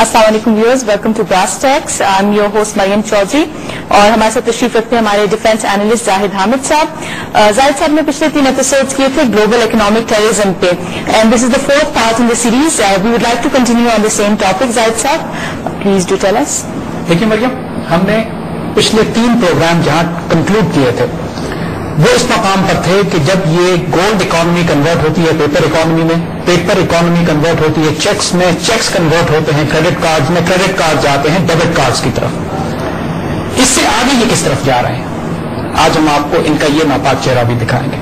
السلام علیکم viewers, welcome to Brass Tacks. I am your host Maryam Chaudhry اور ہمارے ساتھ تشریف رکھتے ہیں ہمارے ڈیفینس اینالسٹ زاہد حامد صاحب۔ زاہد صاحب نے پچھلے تین ایپیسوڈ کیے تھے گلوبل اکنامک ٹیررزم پہ۔ And this is the fourth part in the series we would like to continue on the same topic Zahid صاحب۔ پلیز ڈو ٹیل اس دیکھیے مریم، ہم نے پچھلے تین پروگرام جہاں کنکلوڈ کیے تھے۔ وہ اس مقام پر تھے کہ جب یہ گولڈ اکانومی کنورٹ ہوتی ہے پیپر اکانومی میں پیپر اکانومی کنورٹ ہوتی ہے چیکس میں چیکس کنورٹ ہوتے ہیں کریڈٹ کارڈز میں کریڈٹ کارڈ جاتے ہیں ڈیبٹ کارڈز کی طرف. اس سے آگے یہ کس طرف جا رہے ہیں؟ آج ہم آپ کو ان کا یہ ناپاک چہرہ بھی دکھائیں گے.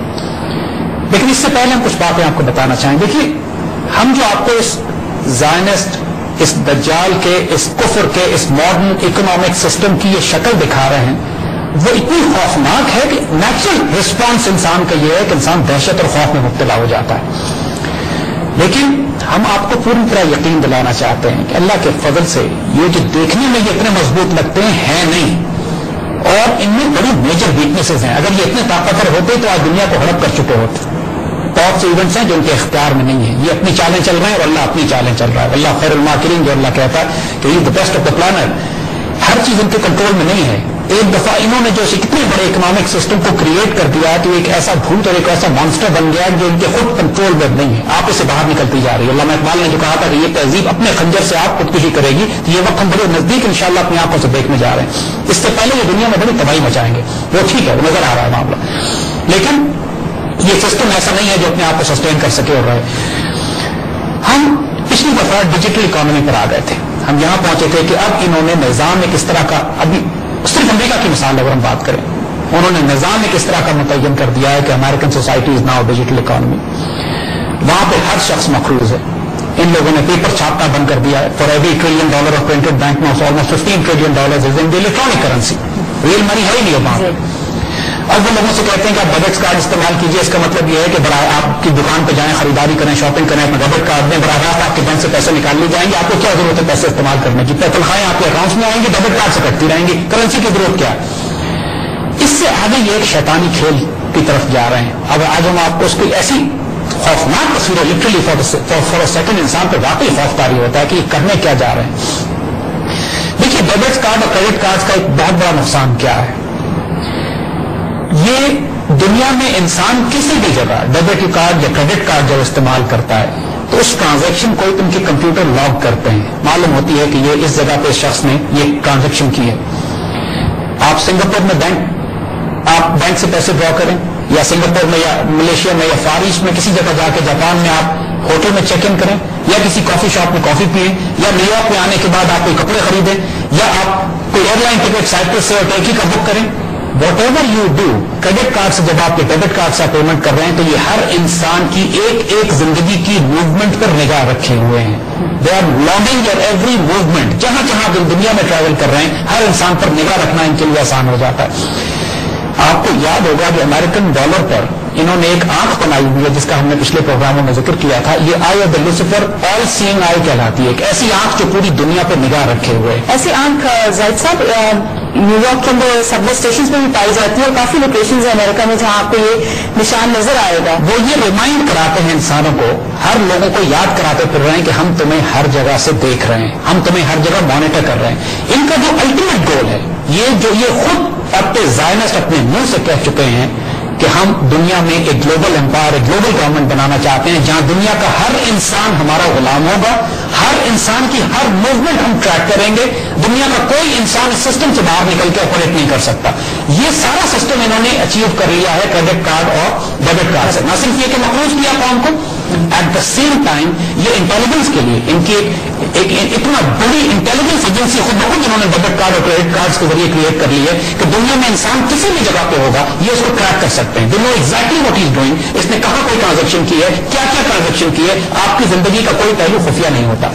لیکن اس سے پہلے ہم کچھ باتیں آپ کو بتانا چاہیں. دیکھیے، ہم جو آپ کو اس زائنسٹ اس دجال کے، اس کفر کے، اس ماڈرن اکنامک سسٹم کی یہ شکل دکھا رہے ہیں وہ اتنی خوفناک ہے کہ نیچرل رسپانس انسان کا یہ ہے کہ انسان دہشت اور خوف میں مبتلا ہو جاتا ہے۔ لیکن ہم آپ کو پوری طرح یقین دلانا چاہتے ہیں کہ اللہ کے فضل سے یہ جو دیکھنے میں یہ اتنے مضبوط لگتے ہیں ہیں نہیں۔ اور ان میں بڑی میجر ویکنیسز ہیں۔ اگر یہ اتنے طاقتور ہوتے تو آج دنیا کو ہڑپ کر چکے ہوتے۔ بہت سے ایونٹس ہیں جو ان کے اختیار میں نہیں ہیں۔ یہ اپنی چالیں چل رہے ہیں اور اللہ اپنی چالیں چل رہا ہے۔ اللہ خیر الماکرین جو اللہ کہتا ہے کہ یہ the best of the planet ہر چیز ان کے کنٹرول میں نہیں ہے۔ ایک دفعہ انہوں نے جو کتنے بڑے اکنامک سسٹم کو کریٹ کر دیا تو ایک ایسا بھوت اور ایک ایسا مانسٹر بن گیا جو ان کے خود کنٹرول میں نہیں ہے۔ آپ اسے باہر نکلتی جا رہی ہے۔ علامہ اقبال نے جو کہا تھا کہ یہ تہذیب اپنے خنجر سے آپ خودکشی کرے گی، تو یہ وقت ہم بڑے نزدیک انشاءاللہ اپنی آنکھوں سے دیکھنے جا رہے ہیں۔ اس سے پہلے یہ دنیا میں بڑی تباہی مچائیں گے۔ وہ ٹھیک ہے، وہ نظر آ رہا ہے معاملہ۔ لیکن یہ سسٹم ایسا نہیں ہے جو اپنے آپ کو سسٹین کر سکے اور رہے۔ ہم پچھلی دفعہ ڈیجیٹل اکانومی پر آ گئے تھے۔ ہم یہاں پہنچے تھے کہ اب انہوں نے نظام ایک اس طرح کا ابھی صرف امریکہ کی مثال اگر ہم بات کریں، انہوں نے نظام ایک اس طرح کا متعین کر دیا ہے کہ American society is now digital economy وہاں پہ ہر شخص مقروض ہے۔ ان لوگوں نے پیپر چھاپنا بند کر دیا ہے۔ For every trillion dollar of printed bank notes almost fifteen trillion dollar is in electronic currency real money ہے ہی نہیں وہاں جی۔ اب وہ لوگوں سے کہتے ہیں کہ آپ ڈیبٹ کارڈ استعمال کیجیے اس کا مطلب یہ ہے کہ بڑا آپ کی دکان پہ جائیں، خریداری کریں شاپنگ کریں اپنے ڈیبٹ کارڈ میں براہ راست آپ کے بینک سے پیسے نکال لی جائیں گے۔ آپ کو کیا ضرورت ہے پیسے استعمال کرنے کی؟ تنخواہیں آپ کے اکاؤنٹس میں آئیں گی ڈیبٹ کارڈ سے کٹتی رہیں گی۔ کرنسی کی ضرورت کیا؟ ہے اس سے آگے یہ ایک شیطانی کھیل کی طرف جا رہے ہیں۔ اب آج ہم آپ کو اس کی ایسی خوفناک تصویر لٹرلی فور سیکنڈ انسان پہ واقعی خوف تاری ہوتا ہے کہ یہ کرنے کیا جا رہے ہیں۔ دیکھیے ڈیبٹ کارڈ اور کریڈٹ کارڈ کا ایک بہت بڑا نقصان کیا ہے۔ یہ دنیا میں انسان کسی بھی جگہ ڈیبٹ کارڈ یا کریڈٹ کارڈ جب استعمال کرتا ہے، تو اس ٹرانزیکشن کو ان کے کمپیوٹر لاگ کرتے ہیں۔ معلوم ہوتی ہے کہ یہ اس جگہ پہ شخص نے یہ ٹرانزیکشن کی ہے۔ آپ سنگاپور میں بینک آپ بینک سے پیسے ڈرا کریں، یا سنگاپور میں، یا ملیشیا میں، یا فار ایسٹ میں، کسی جگہ جا کے جاپان میں آپ ہوٹل میں چیک ان کریں، یا کسی کافی شاپ میں کافی پئیں یا نیو یارک میں آنے کے بعد آپ کوئی کپڑے خریدیں، یا آپ کوئی ایئر لائن ٹکٹ سائٹس سے اور ٹرکی کا بک کریں۔ Whatever you do credit card سے جب آپ کے ڈیبٹ کارڈ سے پیمنٹ کر رہے ہیں تو یہ ہر انسان کی ایک ایک زندگی کی موومنٹ پر نگاہ رکھے ہوئے ہیں. They are logging your every movement جہاں جہاں دنیا میں ٹریول کر رہے ہیں، ہر انسان پر نگاہ رکھنا ان کے لیے آسان ہو جاتا ہے. آپ کو یاد ہوگا کہ امریکن ڈالر پر انہوں نے ایک آنکھ بنائی ہوئی ہے جس کا ہم نے پچھلے پروگراموں میں ذکر کیا تھا یہ آئی آف دا لوسفر آل سینگ آئی کہلاتی ہے ایک ایسی آنکھ جو پوری دنیا پہ نگاہ رکھے ہوئے ایسی آنکھ زاہد صاحب نیو یارک کے اندر سب وے اسٹیشن پہ بھی پائی جاتی ہے اور کافی لوکیشن ہیں امریکہ میں جہاں آپ کو یہ نشان نظر آئے گا۔ وہ یہ ریمائنڈ کراتے ہیں انسانوں کو ہر لوگوں کو یاد کراتے پھر رہے ہیں کہ ہم تمہیں ہر جگہ سے دیکھ رہے ہیں ہم تمہیں ہر جگہ مانیٹر کر رہے ہیں۔ ان کا جو الٹیمیٹ گول ہے یہ جو یہ خود اپنے زائنسٹ اپنے منہ سے کہہ چکے ہیں کہ ہم دنیا میں ایک گلوبل امپائر ایک گلوبل گورنمنٹ بنانا چاہتے ہیں، جہاں دنیا کا ہر انسان ہمارا غلام ہوگا، ہر انسان کی ہر موومنٹ ہم ٹریک کریں گے، دنیا کا کوئی انسان اس سسٹم سے باہر نکل کے آپریٹ نہیں کر سکتا۔ یہ سارا سسٹم انہوں نے اچیو کر لیا ہے کریڈٹ کارڈ اور ڈیبٹ کارڈ سے۔ نہ صرف یہ کہ محفوظ کیا قوم کو ایٹ دا سیم ٹائم یہ انٹیلیجنس کے لیے، ان کی ایک اتنا بڑی انٹیلیجنس ایجنسی خود بخود انہوں نے ڈیبٹ کارڈ اور کریڈٹ کارڈ کے ذریعے کریٹ کر لی ہے کہ دنیا میں انسان کسی بھی جگہ پہ ہوگا، یہ اس کو ٹریک کر سکتے ہیں۔ دونوں ایگزیکٹلی واٹ از ڈوئنگ اس نے کہاں کوئی ٹرانزیکشن کی ہے؟ کیا کیا ٹرانزیکشن کی ہے؟ آپ کی زندگی کا کوئی پہلو خفیہ نہیں ہوتا۔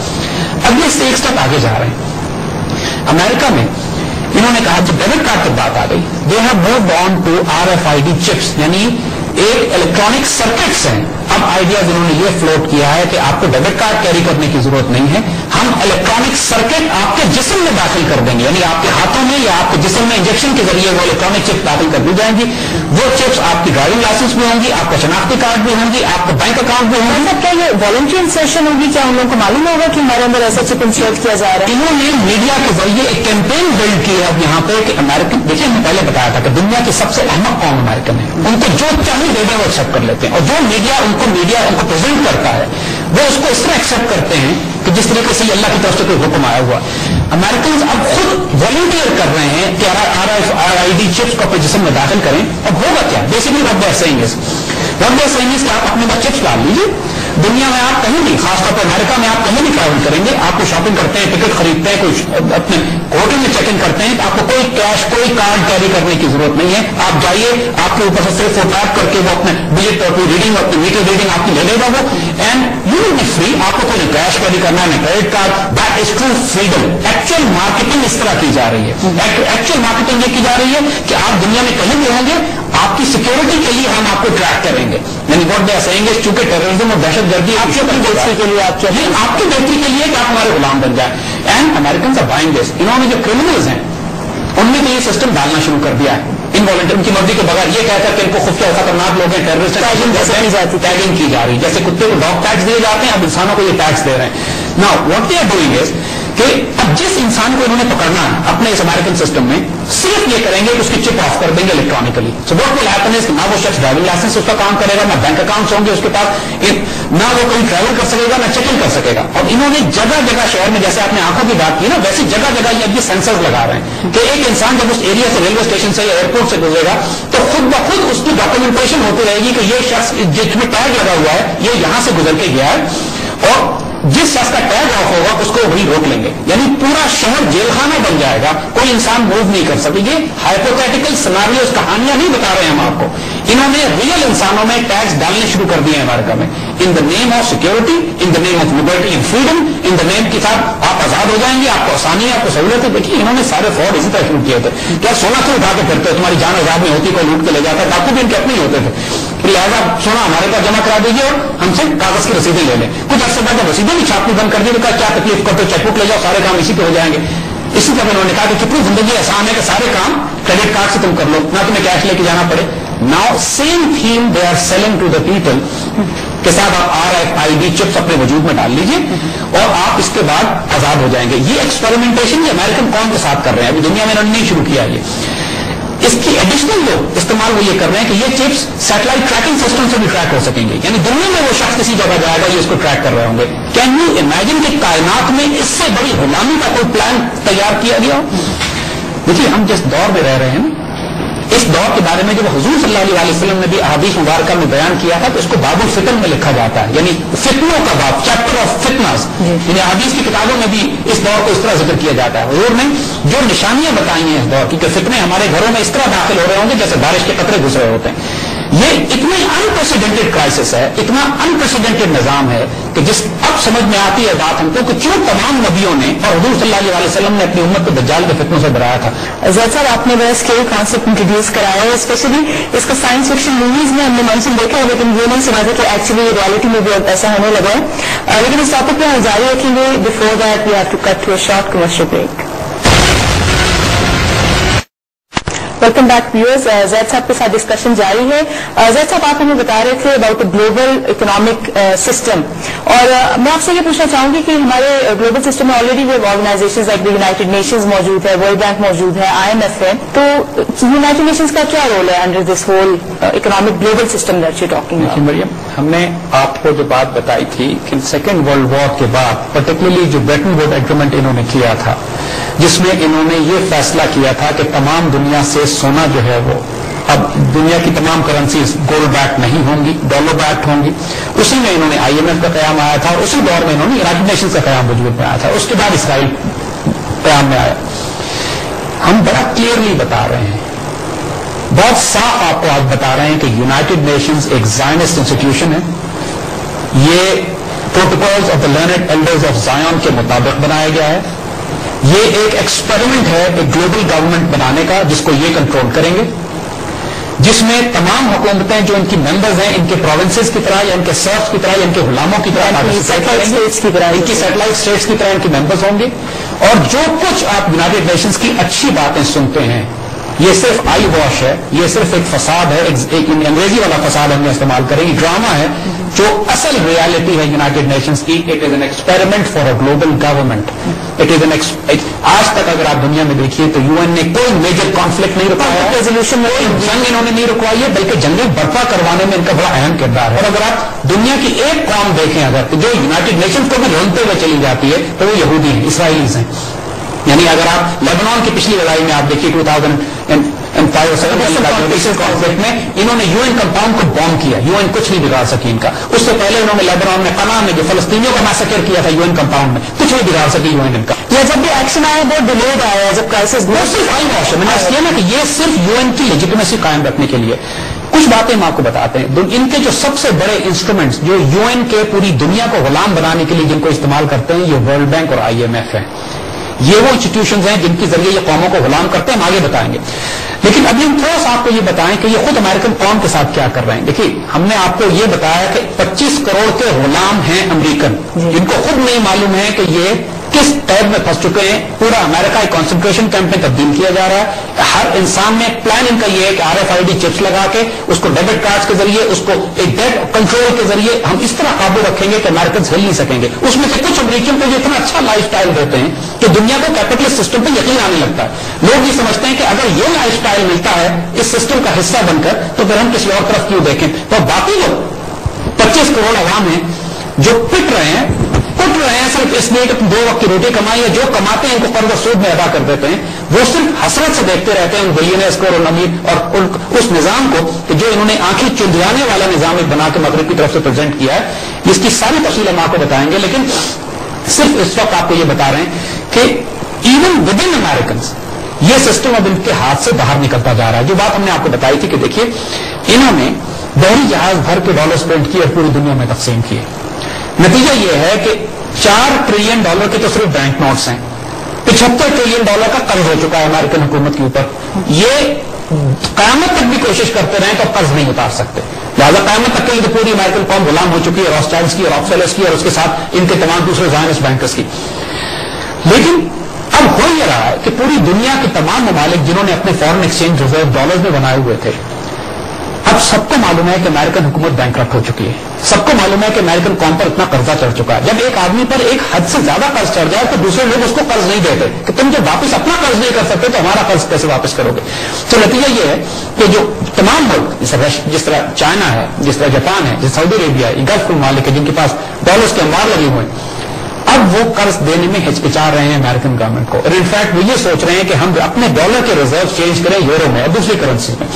اب یہ سے ایک اسٹیپ آگے جا رہے ہیں۔ امریکہ میں انہوں نے کہا، جب ڈیبٹ کارڈ کی بات آ گئی they have move on to R F I D chips یعنی ایک الیکٹرانک سرکٹس ہیں۔ اب آئیڈیاز انہوں نے یہ فلوٹ کیا ہے کہ آپ کو ڈیبٹ کارڈ کیری کرنے کی ضرورت نہیں ہے۔ ہم الیکٹرانک سرکٹ آپ کے جسم میں داخل کر دیں گے۔ یعنی آپ کے ہاتھوں میں یا آپ کے جسم میں انجیکشن کے ذریعے وہ الیکٹرانک چپ داخل کر دی جائیں گی۔ وہ چپس آپ کی ڈرائیونگ لائسنس بھی ہوں گی آپ کا شناختی کارڈ بھی ہوں گی آپ کا بینک اکاؤنٹ بھی ہوں گی۔ کیا یہ والنٹری انسرشن ہوگی کیا ان لوگوں کو معلوم ہوگا کہ ہمارے اندر ایسا چپ انسرٹ کیا جا رہا ہے؟ انہوں نے میڈیا کے ذریعے ایک کیمپین بلڈ کی ہے اب یہاں پہ کہ امریکن دیکھیں ہم پہلے بتایا تھا کہ دنیا کی سب سے اہم قوم امریکن ہے ان کو جو چاہیے دے دیں وہ ایکسپٹ کر لیتے ہیں اور جو میڈیا ان کو میڈیا ان کو پرزینٹ کرتا ہے۔ وہ اس کو اس طرح ایکسپٹ کرتے ہیں کہ جس طریقے سے اللہ کی طرف سے کوئی حکم آیا ہوا۔ امریکنز اب خود والنٹیئر کر رہے ہیں کہ R R I D chips کو اپنے جسم میں داخل کریں۔ اب ہوگا کیا؟ بیسکلی رب سینگز رب سینگز کہ آپ اپنے پاس چپس ڈال لیجیے دنیا میں آپ کہیں بھی، خاص طور پر امریکہ میں آپ کہیں بھی ٹریول کریں گے، آپ کو شاپنگ کرتے ہیں ٹکٹ خریدتے ہیں، کوئی اپنے ہوٹل میں چیک ان کرتے ہیں، آپ کو کوئی کیش کوئی کارڈ کیری کرنے کی ضرورت نہیں ہے۔ آپ جائیے، آپ کے اوپر سے صرف وہ ٹیپ کر کے وہ اپنے بجٹ اور ریڈنگ اپنی میٹر ریڈنگ آپ کی لے لے گا وہ۔ And you will be free آپ کو کوئی کیش کیری کرنا ہے credit card that is true freedom actual marketing اس طرح کی جا رہی ہے۔ ایکچوئل مارکیٹنگ یہ کی جا رہی ہے کہ آپ دنیا میں کہیں بھی رہیں گے آپ کی سیکورٹی کے لیے ہم آپ کو ٹریک کریں گے. یعنی واٹ دے سہیں گے چونکہ ٹیررزم اور دہشت گردی آپ کی بہتری کے لیے آپ چاہیے آپ کی بہتری کے لیے کہ آپ ہمارے غلام بن جائیں۔ And American of buying this انہوں نے جو کرمنلز ہیں ان میں تو یہ سسٹم ڈالنا شروع کر دیا ہے۔ ان والنٹر کی مرضی کے بغیر یہ کہہ کر کہ ان کو خفیہ خطرناک لوگ ہیں ٹیررسٹ ٹیگنگ کی جا رہی ہے۔ جیسے کتے کو ڈاگ ٹیکس دیے جاتے ہیں اب انسانوں کو یہ ٹیکس دے رہے ہیں۔ نا what they are doing is کہ اب جس انسان کو انہوں نے پکڑنا ہے اپنے اس امیرکن سسٹم میں، صرف یہ کریں گے کہ اس کی چپ آف کر دیں گے electronically so what will happen is نہ وہ شخص ڈرائیونگ لائسنس اس کا کام کرے گا، نہ بینک اکاؤنٹس ہوں گے اس کے پاس نہ وہ کہیں ٹریول کر سکے گا، نہ چیک ان کر سکے گا۔ اور انہوں نے جگہ جگہ شہر میں، جیسے آپ نے آنکھوں کی بات کی نا، ویسے جگہ جگہ یہ ابھی سینسر لگا رہے ہیں کہ ایک انسان جب اس ایریا سے ریلوے اسٹیشن سے یا ایئرپورٹ سے گزرے گا، تو خود بخود اس کی ڈاکومنٹیشن ہوتی رہے گی کہ یہ شخص جس میں ٹیگ لگا ہوا ہے، یہ یہاں سے گزر کے گیا ہے۔ اور جس شخص کا ٹیگ آف ہوگا، اس کو وہی روک لیں گے۔ یعنی پورا شہر جیل خانہ بن جائے گا، کوئی انسان موو نہیں کر سکے۔ یہ ہائپوتھیٹیکل سناریوز کہانیاں نہیں بتا رہے ہیں ہم آپ کو۔ انہوں نے ریئل انسانوں میں ٹیکس ڈالنے شروع کر دیے ہیں امریکہ میں۔ In the name of security in the name of liberty and freedom in the name کے ساتھ آپ آزاد ہو جائیں گے، آپ کو آسانی ہے، آپ کو سہولت ہے۔ دیکھیے، انہوں نے سارے فراڈ اسی طرح شروع کیے تھے۔ کیا سونا کیوں اٹھا کے پھرتے ہو؟ تمہاری جان آزاد میں ہوتی، کوئی لوٹ کے لے جاتا ہے۔ ڈاکو بھی ان کے اپنے ہی ہوتے تھے۔ لہٰذا سونا ہمارے پاس جمع کرا دیجیے اور ہم سے کاغذ کی رسیدیں لے لیں۔ کچھ عرصے بعد رسیدیں بھی چھاپنی بند کر دی کہا، کیا تکلیف کرتے چیک بک لے جاؤ، سارے کام اسی پہ ہو جائیں گے۔ اسی طرح انہوں نے کہا کہ کتنی زندگی آسان ہے کہ سارے کام کریڈٹ کارڈ سے تم کر لو، نہ تمہیں کیش لے کے جانا پڑے۔ Now same theme they are selling to the people کے ساتھ آپ R F I D chips اپنے وجود میں ڈال لیجیے اور آپ اس کے بعد آزاد ہو جائیں گے یہ ایکسپیریمنٹیشن یہ امیرکن قوم کے ساتھ کر رہے ہیں ابھی دنیا میں انہوں نے نہیں شروع کیا یہ اس کی ایڈیشنل جو استعمال وہ یہ کر رہے ہیں کہ یہ چپس سیٹلائٹ ٹریکنگ سسٹم سے بھی ٹریک ہو سکیں گے یعنی دنیا میں وہ شخص کسی جگہ جائے گا یہ اس کو ٹریک کر رہے ہوں گے کین یو امیجن کہ کائنات میں اس سے بڑی غلامی کا کوئی پلان تیار کیا گیا ہو دیکھیے ہم جس دور میں رہ رہے ہیں اس دور کے بارے میں جب حضور صلی اللہ علیہ وسلم نے بھی احادیث مبارکہ میں بیان کیا تھا تو اس کو باب الفتن میں لکھا جاتا ہے یعنی فتنوں کا باب چیپٹر آف فتنس یعنی احادیث کی کتابوں میں بھی اس دور کو اس طرح ذکر کیا جاتا ہے۔ حضور نے جو نشانیاں بتائی ہیں اس دور کی کہ فتنے ہمارے گھروں میں اس طرح داخل ہو رہے ہوں گے جیسے بارش کے قطرے گھس رہے ہوتے ہیں۔ یہ اتنی انپریسیڈنٹڈ کرائسس ہے، اتنا انپریسیڈنٹڈ نظام ہے کہ جس اب سمجھ میں آتی ہے بات ہم کو کہ کیوں تمام نبیوں نے اور حضور صلی اللہ علیہ وسلم نے اپنی امت کو دجال کے فتنوں سے ڈرایا تھا۔ زید صاحب، آپ نے بڑا اسکیل کانسیپٹ انٹروڈیوس کرایا ہے اسپیشلی اس کو سائنس فکشن موویز میں ہم نے مینشن دیکھا ہے، لیکن یہ نہیں سمجھا کہ ایکچولی ریالٹی میں بھی ایسا ہونے لگا ہے۔ لیکن اس ٹاپک پہ ہم جاری رکھیں گے۔ Before that we have to cut to short commercial break welcome back viewers Zaid صاحب کے ساتھ ڈسکشن جاری ہے. Uh, زید صاحب آپ ہمیں بتا رہے تھے اباؤٹ گلوبل اکنامک سسٹم اور uh, میں آپ سے یہ پوچھنا چاہوں گی کہ ہمارے uh, گلوبل سسٹم میں آلریڈی وہ آرگنائزیشن لائک یونائٹڈ نیشنز موجود ہے ورلڈ بینک موجود ہے آئی ایم ایف ہے. تو یونائٹڈ نیشنز کا کیا رول ہے under this whole economic global system that you talking Maryam, ہم نے آپ کو جو بات بتائی تھی کہ سیکنڈ ورلڈ وار کے بعد پرٹیکولرلی جو بریٹن ووڈ ایگریمنٹ انہوں نے کیا تھا، جس میں انہوں نے یہ فیصلہ کیا تھا کہ تمام دنیا سے سونا جو ہے وہ اب دنیا کی تمام کرنسیز گولڈ بیک نہیں ہوں گی ڈالر بیک ہوں گی. اسی میں انہوں نے آئی ایم ایف کا قیام آیا تھا اور اسی دور میں انہوں نے یونائٹڈ نیشن کا قیام وجود میں آیا تھا. اس کے بعد اسرائیل قیام میں آیا. ہم بڑا کلیئرلی بتا رہے ہیں. بہت صاف آپ کو آج بتا رہے ہیں کہ یونائٹڈ نیشنز ایک زائنسٹ انسٹیٹیوشن ہے. یہ protocols of the learned elders of Zion کے مطابق بنایا گیا ہے. یہ ایک ایکسپیریمنٹ ہے ایک گلوبل گورنمنٹ بنانے کا جس کو یہ کنٹرول کریں گے۔ جس میں تمام حکومتیں جو ان کی ممبرز ہیں ان کے پروونسز کی طرح یا ان کے سرف کی طرح یا ان کے غلاموں کی طرح طرح۔ ان کی سیٹلائٹ اسٹیٹس کی طرح ان کے ممبرز ہوں گے۔ اور جو کچھ آپ یونائٹیڈ نیشنز کی اچھی باتیں سنتے ہیں یہ صرف آئی واش ہے یہ صرف ایک فساد ہے ایک انگریزی والا فساد ہم نے استعمال کریں یہ ڈرامہ ہے جو اصل ریالٹی ہے یونائٹڈ نیشنز کی۔ It is an experiment for a global government it is an آج تک اگر آپ دنیا میں دیکھیے تو یو این نے کوئی میجر کانفلکٹ نہیں رکوایا ریزولوشن جنگ انہوں نے نہیں رکوائی ہے بلکہ جنگیں برپا کروانے میں ان کا بڑا اہم کردار ہے۔ اور اگر آپ دنیا کی ایک قوم دیکھیں اگر جو یونائٹڈ نیشنز کو بھی رنتے ہوئے چلی جاتی ہے تو وہ یہودی ہیں اسرائیلیز ہیں۔ یعنی اگر آپ لیبنان کی پچھلی لڑائی میں آپ دیکھیے ٹو تھاؤزینڈ کانفلکٹ میں انہوں نے یو این کمپاؤنڈ کو بام کیا یو این کچھ نہیں بگاڑ سکی ان کا۔ اس سے پہلے انہوں نے لیبنان میں قنا میں جو فلسطینیوں کا میسکر کیا تھا یو این کمپاؤنڈ میں کچھ نہیں بگاڑ سکی یو این ان کا۔ یا جب بھی ایکشن آیا بہت ڈیلیڈ آیا جب کرائسس صرف آئی میں نے کیا نا کہ یہ صرف یو این کی لیجیٹمیسی قائم رکھنے کے لیے۔ کچھ باتیں ہم آپ کو بتاتے ہیں۔ ان کے جو سب سے بڑے انسٹرومنٹس جو یو این کے پوری دنیا کو غلام بنانے کے لیے جن کو استعمال کرتے ہیں یہ ورلڈ بینک اور آئی ایم ایف ہے یہ وہ انسٹیٹیوشنز ہیں جن کے ذریعے یہ قوموں کو غلام کرتے ہیں ہم آگے بتائیں گے۔ لیکن ابھی ہم تھوڑا سا آپ کو یہ بتائیں کہ یہ خود امریکن قوم کے ساتھ کیا کر رہے ہیں۔ دیکھیے ہم نے آپ کو یہ بتایا کہ پچیس کروڑ کے غلام ہیں امریکن۔ جن کو خود نہیں معلوم ہے کہ یہ کس قید میں پھنس چکے ہیں؟ پورا امریکہ ایک کانسنٹریشن کیمپ میں تبدیل کیا جا رہا ہے۔ ہر انسان میں پلان ان کا یہ ہے کہ R F I D chips لگا کے اس کو ڈیبٹ کارڈ کے ذریعے، اس کو ایک ڈیٹ کنٹرول کے ذریعے ہم اس طرح قابو رکھیں گے کہ امیرکن ہل نہیں سکیں گے۔ اس میں سے کچھ امریکن کو اتنا اچھا لائف اسٹائل دیتے ہیں کہ دنیا کو کیپٹلسٹ سسٹم پہ یقین آنے لگتا ہے۔ لوگ یہ سمجھتے ہیں کہ اگر یہ لائف اسٹائل ملتا ہے، اس سسٹم کا حصہ بن کر، تو پھر ہم کسی اور طرف کیوں دیکھیں؟ تو باقی لوگ پچیس کروڑ عوام ہیں، جو پٹ رہے ہیں کٹ رہے ہیں صرف اس لیے کہ دو وقت کی روٹی کمائی ہے، جو کماتے ہیں ان کو قرض سود میں ادا کر دیتے ہیں۔ وہ صرف حسرت سے دیکھتے رہتے ہیں ان بلینس کو اور امیر اور اس نظام کو کہ جو انہوں نے آنکھیں چندیانے والا نظام ایک بنا کے مغرب کی طرف سے پریزنٹ کیا ہے۔ اس کی ساری تفصیل ہم آپ کو بتائیں گے، لیکن صرف اس وقت آپ کو یہ بتا رہے ہیں کہ ایون ود ان امیرکنس یہ سسٹم اب ان کے ہاتھ سے باہر نکلتا جا رہا ہے۔ جو بات ہم نے آپ کو بتائی تھی کہ دیکھیے، انہوں نے بحری جہاز بھر کے ڈالر اسپینڈ کیے اور پوری دنیا میں تقسیم کیے نتیجہ یہ ہے کہ چار ٹریلین ڈالر کے تو صرف بینک نوٹس ہیں۔ پچہتر ٹریلین ڈالر کا قرض ہو چکا ہے امریکن حکومت کے اوپر۔ یہ قیامت تک بھی کوشش کرتے رہے تو قرض نہیں اتار سکتے۔ لہٰذا قیامت تک کے لیے تو پوری امریکن قوم غلام ہو چکی ہے راسٹائلس کی اور آفسیلس کی اور اس کے ساتھ ان کے تمام دوسرے زائنس بینکرس کی۔ لیکن اب ہو یہ رہا ہے کہ پوری دنیا کے تمام ممالک جنہوں نے اپنے فورن ایکسچینج ریزرو ڈالر میں بنائے ہوئے تھے اب سب کو معلوم ہے کہ امریکن حکومت بینک ہو چکی ہے۔ سب کو معلوم ہے کہ امریکن قوم پر اتنا قرضہ چڑھ چکا ہے۔ جب ایک آدمی پر ایک حد سے زیادہ قرض چڑھ جائے تو دوسرے لوگ اس کو قرض نہیں دیتے کہ تم جب واپس اپنا قرض نہیں کر سکتے تو ہمارا قرض کیسے واپس کرو گے؟ تو نتیجہ یہ ہے کہ جو تمام ملک جس طرح چائنا ہے، جس طرح جاپان ہے، جس سعودی عربیہ ہے گلف ممالک ہے جن کے پاس ڈالرس کے انوار لگے ہوئے ہیں۔ اب وہ قرض دینے میں ہچکچا رہے ہیں امریکن گورنمنٹ کو. اور انفیکٹ وہ یہ سوچ رہے ہیں کہ ہم اپنے ڈالر کے ریزرو چینج کریں یورو میں اور دوسری کرنسی میں.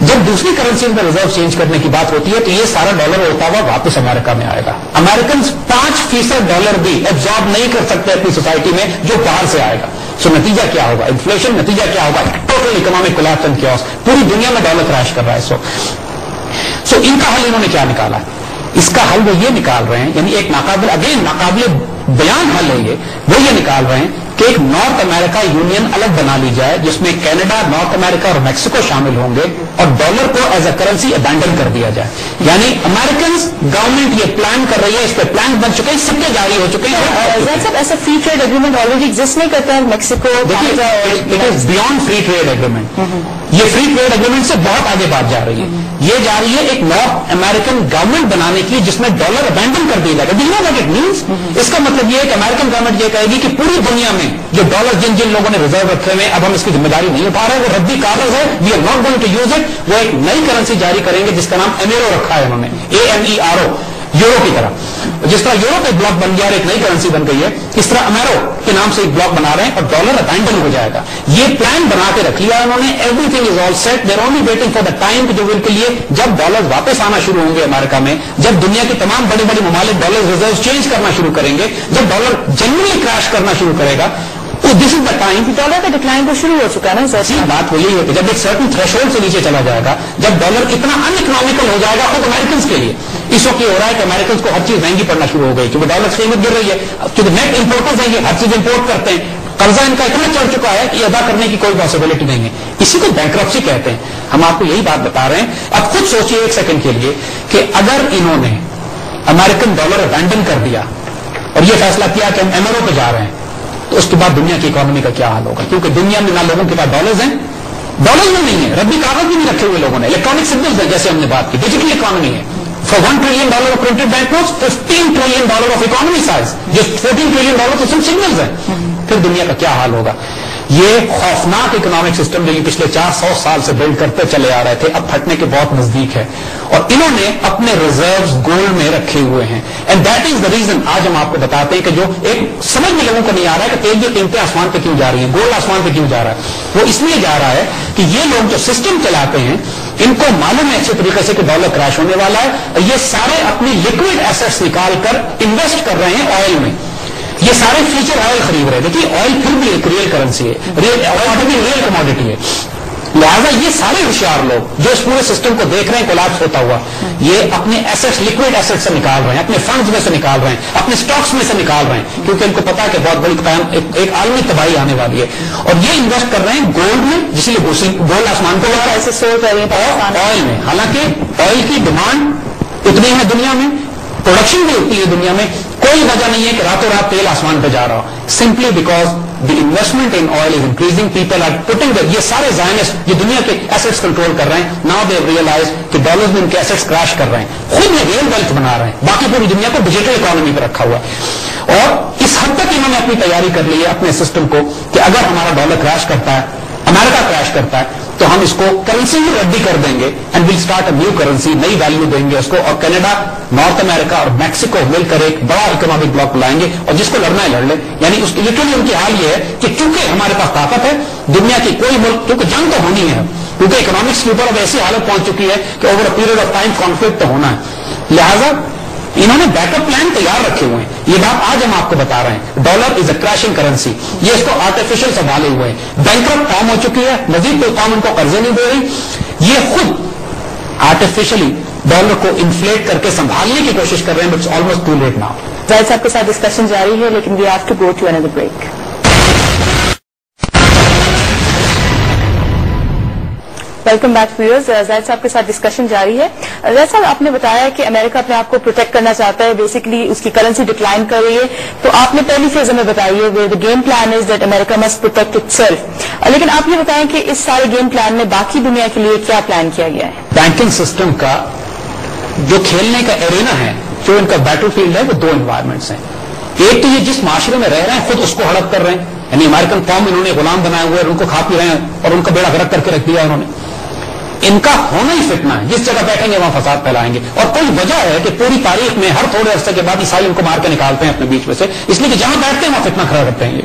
جب دوسری کرنسی میں ریزرو چینج کرنے کی بات ہوتی ہے تو یہ سارا ڈالر ہوتا ہوا واپس امریکہ میں آئے گا. امیرکن پانچ فیصد ڈالر بھی ایبزارب نہیں کر سکتے اپنی سوسائٹی میں جو باہر سے آئے گا. سو نتیجہ کیا ہوگا? انفلیشن نتیجہ کیا ہوگا? Total economic collapse and chaos پوری دنیا میں ڈالر کریش کر رہا ہے. سو سو ان کا حل انہوں نے کیا نکالا؟ اس کا حل وہ یہ نکال رہے ہیں یعنی ایک ناقابل اگین ناقابل بیان حل ہے یہ وہ یہ نکال رہے ہیں ایک نارتھ امریکہ یونین الگ بنا لی جائے جس میں کینیڈا نارتھ امریکہ اور میکسیکو شامل ہوں گے اور ڈالر کو ایز اے کرنسی ابینڈن کر دیا جائے۔ یعنی امیرکنز گورنمنٹ یہ پلان کر رہی ہے اس پہ پلان بن چکے ہیں سب کے جاری ہو چکے۔ ہیں ایسا free trade agreement already exist نہیں کرتا ہے Mexico beyond free trade agreement یہ فری ٹریڈ اگریمنٹ سے بہت آگے بات جا رہی ہے۔ یہ جا رہی ہے ایک نارتھ امریکن گورنمنٹ بنانے کی جس میں ڈالر ابینڈن کر دیا جائے۔ گا اٹ مینس اس کا مطلب یہ ہے کہ امریکن گورنمنٹ یہ کہے گی کہ پوری دنیا میں جو ڈالر جن جن لوگوں نے ریزرو رکھے ہوئے اب ہم اس کی ذمہ داری نہیں اٹھا رہے، وہ ردی کاغذ ہے we are not going to use it وہ ایک نئی کرنسی جاری کریں گے جس کا نام امیرو رکھا ہے انہوں نے A M E R O euro کی طرح۔ جس طرح یورو ایک بلاک بن گیا اور ایک نئی کرنسی بن گئی ہے، اس طرح امیرو کے نام سے ایک بلاک بنا رہے ہیں اور ڈالر ابینڈن ہو جائے گا۔ یہ پلان بنا کے رکھ لیا انہوں نے۔ Everything is all set there only waiting for the time جو ان کے لیے جب ڈالر واپس آنا شروع ہوں گے امریکہ میں، جب دنیا کے تمام بڑے بڑے ممالک ڈالر ریزرو چینج کرنا شروع کریں گے، جب ڈالر جنرلی کریش کرنا شروع کرے گا۔ This is the time dollar کا ڈکلائن تو شروع ہو چکا ہے نا سر جی، بات وہ یہی ہے۔ کہ جب ایک سرٹن تھریش سے نیچے چلا جائے گا، جب ڈالر اتنا ان اکنامیکل ہو جائے گا خود امیرکنس کے لیے۔ اس وقت یہ ہو رہا ہے کہ امیرکنس کو ہر چیز مہنگی پڑنا شروع ہو گئی کیونکہ ڈالر قیمت گر رہی ہے۔ کیونکہ نیٹ امپورٹرز ہیں یہ، ہر چیز امپورٹ کرتے ہیں۔ قرضہ ان کا اتنا چڑھ چکا ہے کہ ادا کرنے کی کوئی پاسبلٹی نہیں ہے۔ اسی کو بینک کہتے ہیں۔ ہم آپ کو یہی بات بتا رہے ہیں۔ اب خود سوچیے ایک سیکنڈ کے لیے کہ اگر انہوں نے امریکن ڈالر ابینڈن کر دیا اور یہ فیصلہ کیا کہ ہم ایم پہ جا رہے ہیں، تو اس کے بعد دنیا کی اکانومی کا کیا حال ہوگا؟ کیونکہ دنیا میں نہ لوگوں کے پاس ڈالرز ہیں۔ ڈالرز میں نہیں ہے، ربی کاغذ بھی نہیں رکھے ہوئے لوگوں نے الیکٹرانک سگنلز ہیں، جیسے ہم نے بات کی۔ ڈیجیٹل اکانومی ہے۔ For one trillion dollar of printed bank notes fifteen trillion dollar of economy size جو فورٹین ٹریلین ڈالر تو سگنلز ہیں پھر دنیا کا کیا حال ہوگا یہ خوفناک اکنامک سسٹم جو یہ پچھلے چار سو سال سے بلڈ کرتے چلے آ رہے تھے اب پھٹنے کے بہت نزدیک ہے اور انہوں نے اپنے ریزروز گولڈ میں رکھے ہوئے ہیں and that is the reason آج ہم آپ کو بتاتے ہیں کہ جو ایک سمجھ میں لوگوں کو نہیں آ رہا ہے کہ تیل کی قیمتیں آسمان پہ کیوں جا رہی ہیں گولڈ آسمان پہ کیوں جا رہا ہے وہ اس لیے جا رہا ہے کہ یہ لوگ جو سسٹم چلاتے ہیں ان کو معلوم ہے اچھے طریقے سے کہ ڈالر کریش ہونے والا ہے اور یہ سارے اپنی لکوڈ ایسٹس نکال کر انویسٹ کر رہے ہیں آئل میں۔ یہ سارے فیوچر آئل خرید رہے ہیں۔ دیکھیے آئل پھر بھی ایک ریئل کرنسی ہے۔ ریئل کموڈیٹی ہے۔ لہٰذا یہ سارے ہوشیار لوگ جو اس پورے سسٹم کو دیکھ رہے ہیں کولاپس ہوتا ہوا یہ اپنے ایسٹ لکوڈ ایسٹ سے نکال رہے ہیں اپنے فنڈز میں سے نکال رہے ہیں اپنے سٹاکس میں سے نکال رہے ہیں کیونکہ ان کو پتا کہ بہت بڑی ایک عالمی تباہی آنے والی ہے۔ اور یہ انویسٹ کر رہے ہیں گولڈ میں جس لیے گولڈ آسمان کو آئل میں۔ حالانکہ آئل کی ڈیمانڈ اتنی ہے دنیا میں پروڈکشن بھی اتنی ہے دنیا میں کوئی وجہ نہیں ہے کہ راتوں رات تیل آسمان پہ جا رہا ہو۔ Simply because the investment in oil is increasing people are putting یہ سارے زائنس یہ دنیا کے ایسٹس کنٹرول کر رہے ہیں. ناؤ دے ریئلائز کہ ڈالرز میں ان کے ایسٹس کراش کر رہے ہیں. خود میں ریئل ویلتھ بنا رہے ہیں. باقی پوری دنیا کو ڈیجیٹل اکانومی پہ رکھا ہوا ہے. اور اس حد تک انہوں نے اپنی تیاری کر لی ہے، اپنے سسٹم کو کہ اگر ہمارا ڈالر کراش کرتا ہے امریکہ کریش کرتا ہے تو ہم اس کو کرنسی ہی ردی کر دیں گے and will start a new currency نئی ویلو دیں گے اس کو اور کینیڈا نارتھ امریکہ اور میکسیکو مل کر ایک بڑا اکنامک بلاک لائیں گے اور جس کو لڑنا ہے لڑ لیں۔ یعنی اس لٹرلی ان کی حال یہ ہے کہ چونکہ ہمارے پاس طاقت ہے، دنیا کی کوئی ملک، کیونکہ جنگ تو ہونی ہے، کیونکہ اکنامکس کے اوپر اب ایسی حالت پہنچ چکی ہے کہ over a period of time conflict تو ہونا ہے۔ لہٰذا انہوں نے بیک اپ پلان تیار رکھے ہوئے ہیں۔ یہ بات آج ہم آپ کو بتا رہے ہیں۔ Dollar is a crashing currency یہ اس کو آرٹیفیشل سنبھالے ہوئے ہیں۔ بینک قوم ہو چکی ہے۔ مزید کوئی قوم ان کو قرضے نہیں دے رہی۔ یہ خود آرٹیفیشلی ڈالر کو انفلیٹ کر کے سنبھالنے کی کوشش کر رہے ہیں۔ But almost too late now صاحب کے ساتھ ڈسکشن جاری ہے، لیکن we have to go to another break welcome back viewers Zaid صاحب کے ساتھ ڈسکشن جاری ہے. Uh, زید صاحب، آپ نے بتایا کہ امریکہ اپنے آپ کو پروٹیکٹ کرنا چاہتا ہے. بیسکلی اس کی کرنسی ڈکلائن کر رہی ہے. تو آپ نے پہلی فیز ہمیں بتائی ہے the game plan is that America must protect itself لیکن آپ یہ بتائیں کہ اس سارے گیم پلان میں باقی دنیا کے لیے کیا پلان کیا گیا ہے؟ بینکنگ سسٹم کا جو کھیلنے کا ایرینا ہے، جو ان کا بیٹل فیلڈ ہے، وہ دو انوائرمنٹس ہیں. ایک تو یہ جس معاشرے میں رہ رہے ہیں، خود اس کو ہڑپ کر رہے ہیں. یعنی امریکن قوم انہوں نے غلام بنائے ہوئے ان کو کھا پی رہے ہیں اور ان کا بیڑا گرک کر کے رکھ دیا انہوں نے. ان کا ہونا ہی فتنا ہے۔ جس جگہ بیٹھیں گے وہاں فساد پھیلائیں گے۔ اور کوئی وجہ ہے کہ پوری تاریخ میں ہر تھوڑے عرصے کے بعد عیسائی ان کو مار کے نکالتے ہیں اپنے بیچ میں سے، اس لیے کہ جہاں بیٹھتے ہیں وہاں فتنا کھڑا کرتے ہیں۔ یہ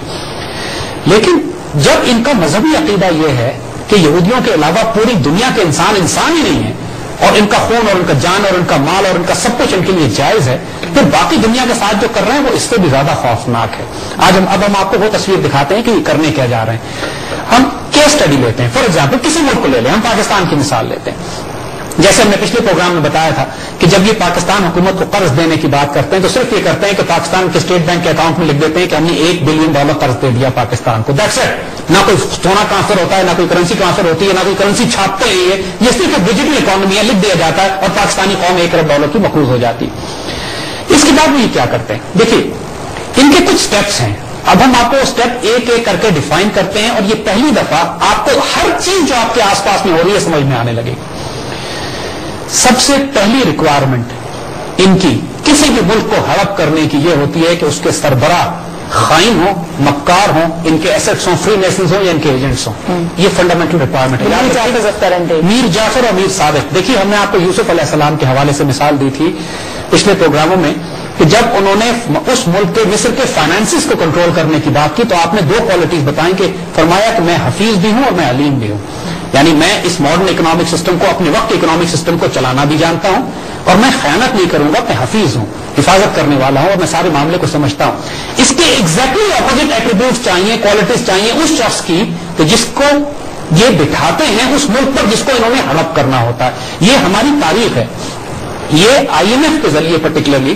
لیکن جب ان کا مذہبی عقیدہ یہ ہے کہ یہودیوں کے علاوہ پوری دنیا کے انسان انسان ہی نہیں ہے اور ان کا خون اور ان کا جان اور ان کا مال اور ان کا سب کچھ ان کے لیے جائز ہے، پھر باقی دنیا کے ساتھ جو کر رہے ہیں وہ اس سے بھی زیادہ خوفناک ہے۔ آج ہم اب ہم آپ کو وہ تصویر دکھاتے ہیں کہ یہ کرنے کیا جا رہے ہیں۔ ہم کیس اسٹڈی لیتے ہیں. فار ایگزامپل کسی ملک کو لے لیں. ہم پاکستان کی مثال لیتے ہیں. جیسے ہم نے پچھلے پروگرام میں بتایا تھا کہ جب یہ پاکستان حکومت کو قرض دینے کی بات کرتے ہیں تو صرف یہ کرتے ہیں کہ پاکستان کے اسٹیٹ بینک کے اکاؤنٹ میں لکھ دیتے ہیں کہ ہم نے ایک بلین ڈالر قرض دے دیا پاکستان کو. دیٹس اٹ نہ کوئی سونا ٹرانسفر ہوتا ہے، نہ کوئی کرنسی ٹرانسفر ہوتی ہے، نہ کوئی کرنسی چھاپتے ہیں یہ یہ صرف ڈیجیٹل اکانومی ہے، لکھ دیا جاتا ہے اور پاکستانی قوم ایک ارب ڈالر کی مقروض ہو جاتی. اس کے بعد میں یہ کیا کرتے ہیں؟ دیکھیے، ان کے کچھ اسٹیپس ہیں. اب ہم آپ کو اسٹیپ ایک ایک کر کے ڈیفائن کرتے ہیں اور یہ پہلی دفعہ آپ کو ہر چیز جو آپ کے آس پاس میں ہو رہی ہے سمجھ میں آنے لگے گی۔ سب سے پہلی ریکوائرمنٹ ان کی کسی بھی ملک کو ہڑپ کرنے کی یہ ہوتی ہے کہ اس کے سربراہ خائن ہو مکار ہوں ان کے ایسٹس ہوں فری نیشنز ہوں یا ان کے ایجنٹس ہوں۔ یہ فنڈامنٹل ریکوائرمنٹ ہے۔ میر جعفر اور میر صادق۔ دیکھیے ہم نے آپ کو یوسف علیہ السلام کے حوالے سے مثال دی تھی پچھلے پروگراموں میں۔ کہ جب انہوں نے اس ملک کے مصر کے فائنانسز کو کنٹرول کرنے کی بات کی تو آپ نے دو کوالٹیز بتائیں کہ فرمایا کہ میں حفیظ بھی ہوں اور میں علیم بھی ہوں۔ یعنی میں اس ماڈرن اکنامک سسٹم کو، اپنے وقت اکنامک سسٹم کو چلانا بھی جانتا ہوں اور میں خیانت نہیں کروں گا، میں حفیظ ہوں، حفاظت کرنے والا ہوں اور میں سارے معاملے کو سمجھتا ہوں۔ اس کے ایگزیکٹلی اپوزٹ ایٹریبیوٹس چاہیے کوالٹیز چاہیے اس شخص کی تو جس کو یہ بٹھاتے ہیں اس ملک پر، جس کو انہوں نے ہڑپ کرنا ہوتا ہے۔ یہ ہماری تاریخ ہے۔ یہ آئی ایم ایف کے ذریعے پرٹیکولرلی